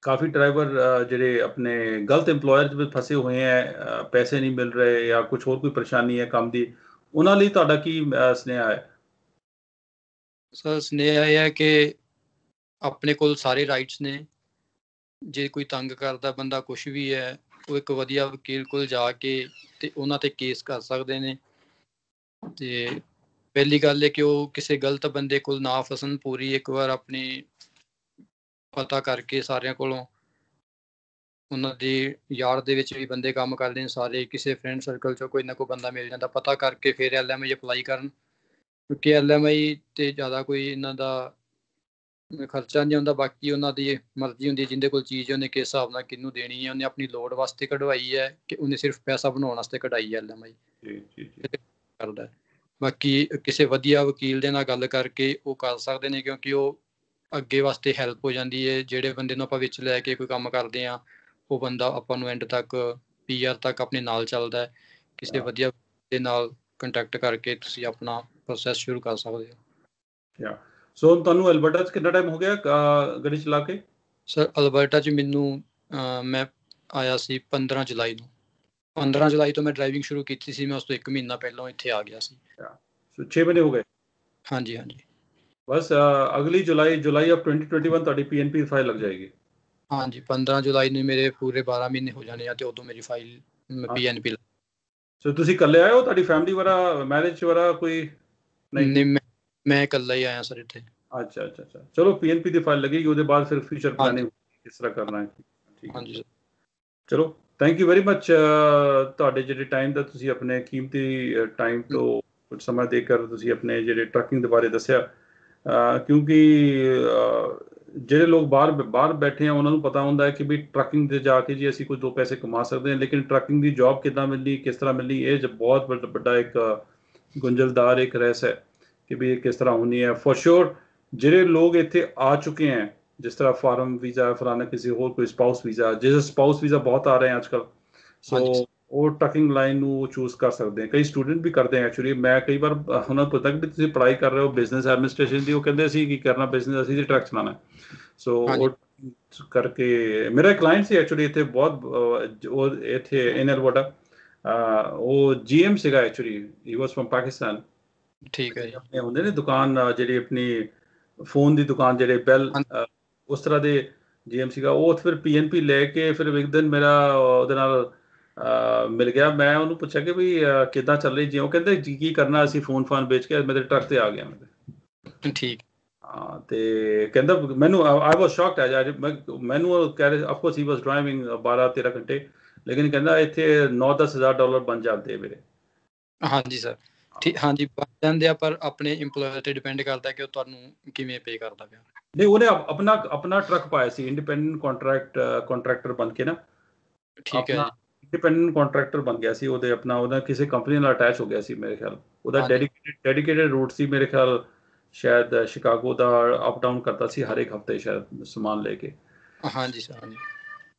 ਕਾਫੀ ਡਰਾਈਵਰ ਜਿਹੜੇ ਆਪਣੇ ਗਲਤ ਦੇ ਵਿੱਚ ਫਸੇ ਹੋਏ ਆ ਪੈਸੇ ਨਹੀਂ ਮਿਲ ਰਹੇ ਜਾਂ ਕੁਝ ਹੋਰ ਕੋਈ ਪਰੇਸ਼ਾਨੀ ਹੈ ਕੰਮ ਦੀ ਉਹਨਾਂ ਲਈ ਤੁਹਾਡਾ ਕੀ ਸੁਨੇਹਾ ਹੈ? ਸਰ ਸੁਨੇਹਾ ਇਹ ਹੈ ਕਿ ਆਪਣੇ ਕੋਲ ਸਾਰੇ ਰਾਈਟਸ ਨੇ। ਜੇ ਕੋਈ ਤੰਗ ਕਰਦਾ ਬੰਦਾ ਕੁਝ ਵੀ ਹੈ, ਉਹ ਇੱਕ ਵਧੀਆ ਵਕੀਲ ਕੋਲ ਜਾ ਕੇ ਤੇ ਉਹਨਾਂ ਤੇ ਕੇਸ ਕਰ ਸਕਦੇ ਨੇ। ਤੇ ਪਹਿਲੀ ਗੱਲ ਹੈ ਕਿ ਉਹ ਕਿਸੇ ਗਲਤ ਬੰਦੇ ਕੋਲ ਨਾ ਫਸਣ, ਪੂਰੀ ਇੱਕ ਵਾਰ ਆਪਣੀ ਪਤਾ ਕਰਕੇ ਸਾਰਿਆਂ ਕੋਲੋਂ ਉਹਨਾਂ ਦੇ ਯਾਰ ਦੇ ਵਿੱਚ ਵੀ ਬੰਦੇ ਕੰਮ ਕਰਦੇ ਨੇ, ਸਾਰੇ ਕਿਸੇ ਫਰੈਂਡ ਸਰਕਲ ਚੋਂ ਕੋਈ ਨਾ ਕੋਈ ਬੰਦਾ ਮਿਲ ਜਾਂਦਾ, ਪਤਾ ਕਰਕੇ ਫਿਰ ਐਲਐਮਆਈ ਅਪਲਾਈ ਕਰਨ। ਕਿਉਂਕਿ ਐਲਐਮਆਈ ਤੇ ਜ਼ਿਆਦਾ ਕੋਈ ਇਹਨਾਂ ਦਾ ਖਰਚਾ ਨਹੀਂ ਹੁੰਦਾ ਬਾਕੀ ਉਹਨਾਂ ਦੀ ਮਰਜ਼ੀ ਹੁੰਦੀ ਹੈ ਜਿੰਦੇ ਕੋਲ ਚੀਜ਼ ਉਹਨੇ ਕਿਸ ਹਿਸਾਬ ਨਾਲ ਕਿੰਨੂੰ ਦੇਣੀ ਹੈ ਉਹਨੇ ਆਪਣੀ ਲੋੜ ਵਾਸਤੇ ਕਢਵਾਈ ਹੈ ਕਿ ਉਹਨੇ ਸਿਰਫ ਪੈਸਾ ਬਣਾਉਣ ਵਾਸਤੇ ਕਢਾਈ ਹੈ ਐਲਐਮਆਈ ਜੀ ਜੀ ਜੀ। ਕਰਦਾ ਬਾਕੀ ਕਿਸੇ ਵਧੀਆ ਵਕੀਲ ਦੇ ਨਾਲ ਗੱਲ ਕਰਕੇ ਉਹ ਕਰ ਸਕਦੇ ਨੇ ਕਿਉਂਕਿ ਉਹ ਅੱਗੇ ਵਾਸਤੇ ਹੈਲਪ ਹੋ ਜਾਂਦੀ ਹੈ ਜਿਹੜੇ ਬੰਦੇ ਨੂੰ ਆਪਾਂ ਵਿੱਚ ਲੈ ਕੇ ਕੋਈ ਕੰਮ ਕਰਦੇ ਆ ਉਹ ਬੰਦਾ ਆਪਾਂ ਨੂੰ ਐਂਡ ਤੱਕ ਪੀਆਰ ਤੱਕ ਆਪਣੇ ਨਾਲ ਚੱਲਦਾ ਹੈ। ਕਿਸੇ ਵਧੀਆ ਦੇ ਨਾਲ ਕੰਟੈਕਟ ਕਰਕੇ ਤੁਸੀਂ ਆਪਣਾ ਪ੍ਰੋਸੈਸ ਸ਼ੁਰੂ ਕਰ ਸਕਦੇ ਹੋ। ਯਾ ਸੋ ਤੁਹਾਨੂੰ ਅਲਬਰਟਾ 'ਚ ਕਿੰਨਾ ਟਾਈਮ ਹੋ ਗਿਆ ਗੱਡੀ ਚਲਾ ਕੇ? ਸਰ ਅਲਬਰਟਾ 'ਚ ਮੈਨੂੰ ਮੈਂ ਆਇਆ ਸੀ 15 ਜੁਲਾਈ ਨੂੰ। 15 ਜੁਲਾਈ ਤੋਂ ਮੈਂ ਡਰਾਈਵਿੰਗ ਸ਼ੁਰੂ ਕੀਤੀ ਸੀ ਮੈਂ ਉਸ ਤੋਂ 1 ਮਹੀਨਾ ਪਹਿਲਾਂ ਇੱਥੇ ਆ ਗਿਆ ਸੀ। ਸੋ 6 ਮਹੀਨੇ ਹੋ ਗਏ? ਹਾਂਜੀ ਹਾਂਜੀ। ਬਸ ਅਗਲੀ ਜੁਲਾਈ ਜੁਲਾਈ ਆਫ 2021 ਤੁਹਾਡੀ ਪੀਐਨਪੀ ਫਾਈਲ ਲੱਗ ਜਾਏਗੀ। ਹਾਂਜੀ 15 ਜੁਲਾਈ ਨੂੰ ਮੇਰੇ ਪੂਰੇ 12 ਮਹੀਨੇ ਹੋ ਜਾਣੇ ਆ ਤੇ ਉਦੋਂ ਮੇਰੀ ਫਾਈਲ ਪੀਐਨਪੀ ਸੋ ਤੁਸੀਂ ਇਕੱਲੇ ਆਏ ਹੋ? ਤੁਹਾਡੀ ਫੈਮਿਲੀ ਵਾਲਾ ਮੈਰਿਜ ਵਾਲਾ ਕੋਈ? ਨਹੀਂ ਮੈਂ ਮੈਂ ਇਕੱਲਾ ਹੀ ਆਇਆ ਸਰ ਇੱਥੇ। ਅੱਛਾ ਅੱਛਾ ਅੱਛਾ। ਚਲੋ ਪੀਐਨਪੀ ਦੀ ਫਾਈਲ ਲੱਗੇਗੀ ਉਹਦੇ ਬਾਅਦ ਫਿਰ ਫਿਊਚਰ ਪਲਾਨਿੰਗ ਕਿਸ ਤਰ੍ਹਾਂ ਕਰਨਾ ਹੈ। ਠੀਕ ਹਾਂਜੀ ਸਰ। ਚਲੋ ਥੈਂਕ ਯੂ ਵੈਰੀ ਮੱਚ ਤੁਹਾਡੇ ਜਿਹੜੇ ਟਾਈਮ ਦਾ ਤੁਸੀਂ ਆਪਣੇ ਕੀਮਤੀ ਟਾਈਮ ਤੋਂ ਕੁਝ ਸਮਾਂ ਦੇ ਕੇ ਤੁਸੀਂ ਆਪਣੇ ਜਿਹੜੇ ਟਰੱਕਿੰਗ ਦੇ ਬਾਰੇ ਦੱਸਿਆ ਕਿਉਂਕਿ ਜਿਹੜੇ ਲੋਕ ਬਾਹਰ ਬਾਹਰ ਬੈਠੇ ਆ ਉਹਨਾਂ ਨੂੰ ਪਤਾ ਹੁੰਦਾ ਹੈ ਕਿ ਵੀ ਟਰੱਕਿੰਗ ਤੇ ਜਾ ਕੇ ਜੀ ਅਸੀਂ ਕੁਝ ਦੋ ਪੈਸੇ ਕਮਾ ਸਕਦੇ ਹਾਂ ਲੇਕਿਨ ਟਰੱਕਿੰਗ ਦੀ ਜੌਬ ਕਿੱਦਾਂ ਮਿਲਣੀ ਕਿਸ ਤਰ੍ਹਾਂ ਮਿਲਣੀ ਇਹ ਬਹੁਤ ਵੱਡਾ ਇੱਕ ਗੁੰਝਲਦਾਰ ਇੱਕ ਰਹਿਸ ਹੈ। ਕਿ ਵੀ ਇਹ ਕਿਸ ਤਰ੍ਹਾਂ ਹੋਣੀ ਹੈ। ਫॉर ਸ਼ੋਰ ਜਿਹੜੇ ਲੋਕ ਇੱਥੇ ਆ ਚੁੱਕੇ ਹਨ ਜਿਸ ਤਰ੍ਹਾਂ ਫਾਰਮ ਵੀਜ਼ਾ ਫਲਾਣਾ ਕਿਸੇ ਹੋਰ ਕੋਈ ਸਪਾਊਸ ਵੀਜ਼ਾ ਜਿਸ ਸਪਾਊਸ ਵੀਜ਼ਾ ਬਹੁਤ ਆ ਰਹੇ ਹਨ ਅੱਜਕੱਲ ਸੋ ਉਹ ਟਰਕਿੰਗ ਲਾਈਨ ਨੂੰ ਚੂਜ਼ ਕਰ ਸਕਦੇ ਆ ਕਈ ਸਟੂਡੈਂਟ ਵੀ ਕਰਦੇ ਆ ਐਕਚੁਅਲੀ ਮੈਂ ਕਈ ਵਾਰ ਉਹਨਾਂ ਨੂੰ ਕਿ ਤੁਸੀਂ ਪੜ੍ਹਾਈ ਕਰ ਰਹੇ ਹੋ ਬਿਜ਼ਨਸ ਐਡਮਿਨਿਸਟ੍ਰੇਸ਼ਨ ਦੀ ਉਹ ਕਹਿੰਦੇ ਸੀ ਕੀ ਕਰਨਾ ਬਿਜ਼ਨਸ ਅਸੀਂ ਤੇ ਟਰੱਕ ਚਲਾਣਾ ਸੋ ਉਹ ਕਰਕੇ ਮੇਰਾ ਕਲਾਇੰਟ ਸੀ ਐਕਚੁਅਲੀ ਇੱਥੇ ਬਹੁਤ ਉਹ ਇੱਥੇ ਇਨਰ ਵਾਟਰ ਉਹ ਜੀਐਮ ਸੀਗਾ actually he was from Pakistan ਠੀਕ ਹੈ ਜੀ। ਆਪਣੇ ਹੁੰਦੇ ਨੇ ਦੁਕਾਨ ਜਿਹੜੀ ਆਪਣੀ ਫੋਨ ਦੀ ਦੁਕਾਨ ਜਿਹੜੇ ਬੈਲ ਉਸ ਤਰ੍ਹਾਂ ਦੇ ਜੀਐਮ ਸੀਗਾ ਉਹ ਫਿਰ ਪੀਐਨਪੀ ਲੈ ਕੇ ਫਿਰ ਇੱਕ ਦਿਨ ਮੇਰਾ ਉਹਦੇ ਨਾਲ ਮਿਲ ਗਿਆ। ਮੈਂ ਉਹਨੂੰ ਪੁੱਛਿਆ ਕਿ ਵੀ ਕਿੱਦਾਂ ਚੱਲ ਰਹੀ ਜੀ ਉਹ ਕਹਿੰਦੇ ਜੀ ਕੀ ਕਰਨਾ ਅਸੀਂ ਫੋਨ ਫਾਨ ਵੇਚ ਕੇ ਮੇਰੇ ਟਰੱਕ ਤੇ ਆ ਗਿਆ ਮੈਂ ਠੀਕ। ਹਾਂ ਤੇ ਕਹਿੰਦਾ ਮੈਨੂੰ ਆਈ ਵਾਸ ਸ਼ੌਕਡ ਅੱਜ ਮੈਨੂੰ ਕਹਿ ਰਹੇ of course he was driving 12 13 ਘੰਟੇ ਲੇਕਿਨ ਕਹਿੰਦਾ ਇੱਥੇ 9-10000 ਡਾਲਰ ਬਣ ਜਾਂਦੇ ਮੇਰੇ। ਹਾਂਜੀ ਸਰ ਠੀਕ ਹਾਂਜੀ ਬਣ ਜਾਂਦੇ ਆ ਪਰ ਆਪਣੇ EMPLOYER ਤੇ ਡਿਪੈਂਡ ਕਰਦਾ ਕਿ ਉਹ ਤੁਹਾਨੂੰ ਕਿਵੇਂ ਪੇ ਕਰਦਾ ਪਿਆ। ਨਹੀਂ ਉਹਨੇ ਆਪਣਾ ਆਪਣਾ ਟਰੱਕ ਪਾਇਆ ਸੀ ਇੰਡੀਪੈਂਡੈਂਟ ਕੰਟਰੈਕਟ ਕੰਟਰੈਕਟਰ ਬਣ ਕੇ ਨਾ। ਠੀਕ ਹੈ ਇੰਡੀਪੈਂਡੈਂਟ ਕੰਟਰੈਕਟਰ ਬਣ ਗਿਆ ਸੀ ਉਹਦੇ ਆਪਣਾ ਉਹਦਾ ਕਿਸੇ ਕੰਪਨੀ ਨਾਲ ਅਟੈਚ ਹੋ ਗਿਆ ਸੀ ਮੇਰੇ ਖਿਆਲ। ਉਹਦਾ ਡੈਡੀਕੇਟਡ ਡੈਡੀਕੇਟਡ ਰੂਟ ਸੀ ਮੇਰੇ ਖਿਆਲ ਸ਼ਾਇਦ ਸ਼ਿਕਾਗੋ ਦਾ ਅਪ ਡਾਊਨ ਕਰਦਾ ਸੀ ਹਰ ਇੱਕ ਹਫ਼ਤੇ ਸ਼ਾਇਦ ਸਮਾਨ ਲੈ ਕੇ। ਹਾਂਜੀ ਸਰ ਹਾਂਜੀ।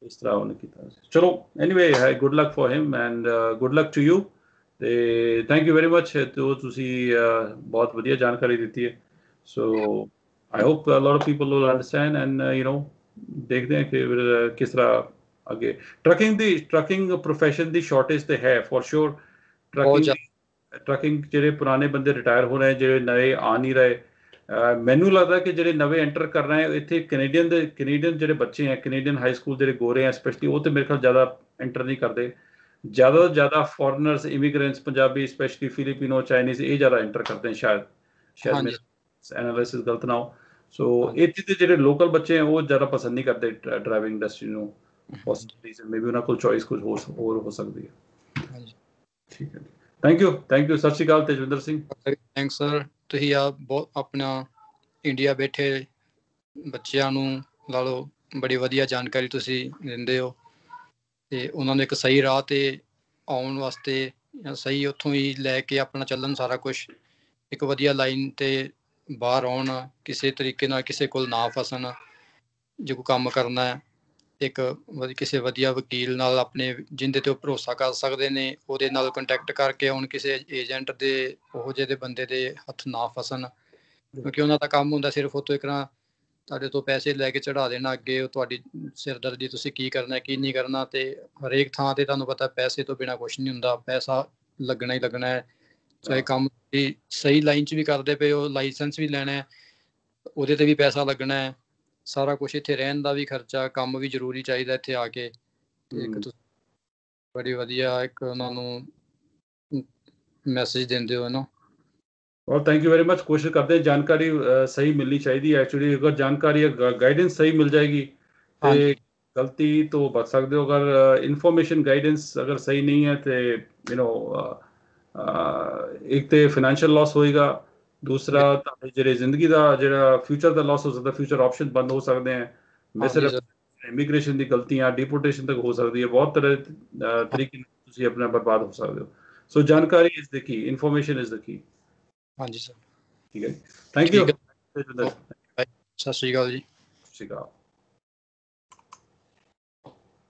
ਇਸ ਤਰ੍ਹਾਂ ਉਹਨੇ ਕੀਤਾ ਚਲੋ ਐਨੀਵੇ ਹੈ good luck for him and good luck to you ਤੇ ਥੈਂਕ ਯੂ ਵੈਰੀ ਮੱਚ ਤੋ ਤੁਸੀਂ ਬਹੁਤ ਵਧੀਆ ਜਾਣਕਾਰੀ ਦਿੱਤੀ ਹੈ। So I hope a lot of people will understand and you know ਦੇਖਦੇ ਹਾਂ ਕਿ ਕਿਸ ਤਰ੍ਹਾਂ ਅੱਗੇ। ਟਰਕਿੰਗ ਦੀ ਟਰਕਿੰਗ profession ਦੀ ਸ਼ਾਰਟੇਜ ਤੇ ਹੈ ਫॉर ਸ਼ੋਰ ਟਰਕਿੰਗ ਟਰਕਿੰਗ ਜਿਹੜੇ ਪੁਰਾਣੇ ਬੰਦੇ ਰਿਟਾਇਰ ਹੋ ਰਹੇ ਜਿਹੜੇ ਨਵੇਂ ਆ ਨਹੀਂ ਰਹੇ ਮੈਨੂੰ ਲੱਗਦਾ ਕਿ ਜਿਹੜੇ ਨਵੇਂ ਐਂਟਰ ਕਰ ਰਹੇ ਇੱਥੇ ਕੈਨੇਡੀਅਨ ਦੇ ਕੈਨੇਡੀਅਨ ਜਿਹੜੇ ਬੱਚੇ ਆ ਕੈਨੇਡੀਅਨ ਹਾਈ ਸਕੂਲ ਜਿਹੜੇ ਗੋਰੇ ਆ ਸਪੈਸ਼ਲੀ ਉਹ ਤੇ ਮੇਰੇ ਖਿਆਲ ਜ਼ਿਆਦਾ ਐਂਟਰ ਨਹੀਂ ਕਰਦੇ। ਜ਼ਿਆਦਾ ਤੋਂ ਜ਼ਿਆਦਾ foreigners immigrants Punjabi specially Filipino Chinese ਇਹ ਜ਼ਿਆਦਾ ਐਂਟਰ ਕਰਦੇ ਆ ਸ਼ਾਇਦ ਸ਼ਾਇਦ ਮੇਰੇ ਐਨਾਲਿਸਿਸ ਗਲਤ ਨਾ ਹੋ। ਸੋ ਇੱਥੇ ਦੇ ਜਿਹੜੇ ਲੋਕਲ ਬੱਚੇ ਆ ਉਹ ਜ਼ਿਆਦਾ ਪਸੰਦ ਨਹੀਂ ਕਰਦੇ ਡਰਾਈਵਿੰਗ ਇੰਡਸਟਰੀ ਨੂੰ। ਪੋਸਿਬਿਲਿਟੀਜ਼ ਮੇਬੀ ਉਹਨਾਂ ਕੋਲ ਚੋਇਸ ਕੁਝ ਹੋਰ ਹੋਰ ਹੋ ਸਕਦੀ ਹੈ। ਹਾਂਜੀ। ਠੀਕ ਹੈ ਥੈਂਕ ਯੂ ਥੈਂਕ ਯੂ ਸਤਿ ਸ਼੍ਰੀ ਅਕਾਲ ਤੇਜਵਿੰਦਰ ਸਿੰਘ। ਥੈਂਕਸ ਸਰ ਤੁਸੀਂ ਆ ਬਹੁਤ ਆਪਣਾ ਇੰਡੀਆ ਬੈਠੇ ਬੱਚਿਆਂ ਨੂੰ ਲਾ ਲਓ ਬੜੀ ਵਧੀਆ ਜਾਣਕਾਰੀ ਤੁਸੀਂ ਦਿੰਦੇ ਹੋ। ਤੇ ਉਹਨਾਂ ਨੂੰ ਇੱਕ ਸਹੀ ਰਾਹ ਤੇ ਆਉਣ ਵਾਸਤੇ ਜਾਂ ਸਹੀ ਉੱਥੋਂ ਹੀ ਲੈ ਕੇ ਆਪਣਾ ਚੱਲਣ ਸਾਰਾ ਕੁਝ ਇੱਕ ਵਧੀਆ ਲਾਈਨ ਤੇ ਬਾਹਰ ਆਉਣ, ਕਿਸੇ ਤਰੀਕੇ ਨਾਲ ਕਿਸੇ ਕੋਲ ਨਾ ਫਸਣ, ਜੇ ਕੋਈ ਕੰਮ ਕਰਨਾ ਹੈ, ਇੱਕ ਕਿਸੇ ਵਧੀਆ ਵਕੀਲ ਨਾਲ ਆਪਣੇ ਜਿੰਦੇ ਤੇ ਉਹ ਭਰੋਸਾ ਕਰ ਸਕਦੇ ਨੇ, ਉਹਦੇ ਨਾਲ ਕੰਟੈਕਟ ਕਰਕੇ ਹੁਣ ਕਿਸੇ ਏਜੰਟ ਦੇ, ਉਹ ਜਿਹੇ ਦੇ ਬੰਦੇ ਦੇ ਹੱਥ ਨਾ ਫਸਣ, ਕਿਉਂਕਿ ਉਹਨਾਂ ਦਾ ਕੰਮ ਹੁੰਦਾ ਸਿਰਫ ਉਹ ਤੋਂ ਇੱਕ ਨਾ ਤੁਹਾਡੇ ਤੋਂ ਪੈਸੇ ਲੈ ਕੇ ਚੜਾ ਦੇਣਾ ਅੱਗੇ ਉਹ ਤੁਹਾਡੀ ਸਿਰਦਰਦੀ ਤੁਸੀਂ ਕੀ ਕਰਨਾ ਕੀ ਨਹੀਂ ਕਰਨਾ ਤੇ ਹਰੇਕ ਥਾਂ ਤੇ ਤੁਹਾਨੂੰ ਪਤਾ ਪੈਸੇ ਤੋਂ ਬਿਨਾ ਕੁਝ ਨਹੀਂ ਹੁੰਦਾ ਪੈਸਾ ਲੱਗਣਾ ਹੀ ਲੱਗਣਾ ਹੈ। ਚਾਹੇ ਕੰਮ ਦੀ ਸਹੀ ਲਾਈਨ 'ਚ ਵੀ ਕਰਦੇ ਪਏ ਉਹ ਲਾਇਸੈਂਸ ਵੀ ਲੈਣਾ ਹੈ ਉਹਦੇ ਤੇ ਵੀ ਪੈਸਾ ਲੱਗਣਾ ਹੈ। ਸਾਰਾ ਕੁਝ ਇੱਥੇ ਰਹਿਣ ਦਾ ਵੀ ਖਰਚਾ ਕੰਮ ਵੀ ਜ਼ਰੂਰੀ ਚਾਹੀਦਾ ਇੱਥੇ ਆ ਕੇ। ਇੱਕ ਤੁਸੀਂ ਬੜੀ ਵਧੀਆ ਇੱਕ ਉਹਨਾਂ ਨੂੰ ਮੈਸੇਜ ਦਿੰਦੇ ਹੋ ਨਾ। ਔਰ ਥੈਂਕ ਯੂ ਵੈਰੀ ਮਚ ਕੋਸ਼ਿਸ਼ ਕਰਦੇ ਹਾਂ ਜਾਣਕਾਰੀ ਸਹੀ ਮਿਲਣੀ ਚਾਹੀਦੀ ਹੈ। ਐਕਚੁਅਲੀ ਅਗਰ ਜਾਣਕਾਰੀ ਗਾਈਡੈਂਸ ਸਹੀ ਮਿਲ ਜਾਏਗੀ ਤੇ ਗਲਤੀ ਤੋਂ ਬਚ ਸਕਦੇ ਹੋ। ਅਗਰ ਇਨਫੋਰਮੇਸ਼ਨ ਗਾਈਡੈਂਸ ਅਗਰ ਸਹੀ ਨਹੀਂ ਹੈ ਤੇ ਯੂ نو ਇੱਕ ਤੇ ਫਾਈਨੈਂਸ਼ੀਅਲ ਲਾਸ ਹੋਏਗਾ। ਦੂਸਰਾ ਤੁਹਾਡੇ ਜਿਹੜੇ ਜ਼ਿੰਦਗੀ ਦਾ ਜਿਹੜਾ ਫਿਊਚਰ ਦਾ ਲਾਸ ਹੋ ਸਕਦਾ ਫਿਊਚਰ ਆਪਸ਼ਨ ਬੰਦ ਹੋ ਸਕਦੇ ਆ ਮਿਸਰ ਇਮੀਗ੍ਰੇਸ਼ਨ ਦੀ ਗਲਤੀਆਂ ਡਿਪੋਰਟੇਸ਼ਨ ਤੱਕ ਹੋ ਸਕਦੀ ਹੈ। ਬਹੁਤ ਤਰ੍ਹਾਂ ਤਰੀਕੇ ਤੁਸੀਂ ਆਪਣਾ ਬਰਬਾਦ ਹੋ ਸਕਦੇ ਹੋ। ਸੋ ਜਾਣਕਾਰੀ is the key information is the key ਹਾਂਜੀ ਸਰ। ਠੀਕ ਹੈ। ਥੈਂਕ ਯੂ ਸਤਿ ਸ਼੍ਰੀ ਅਕਾਲ ਜੀ। ਸਤਿ ਸ਼੍ਰੀ ਅਕਾਲ।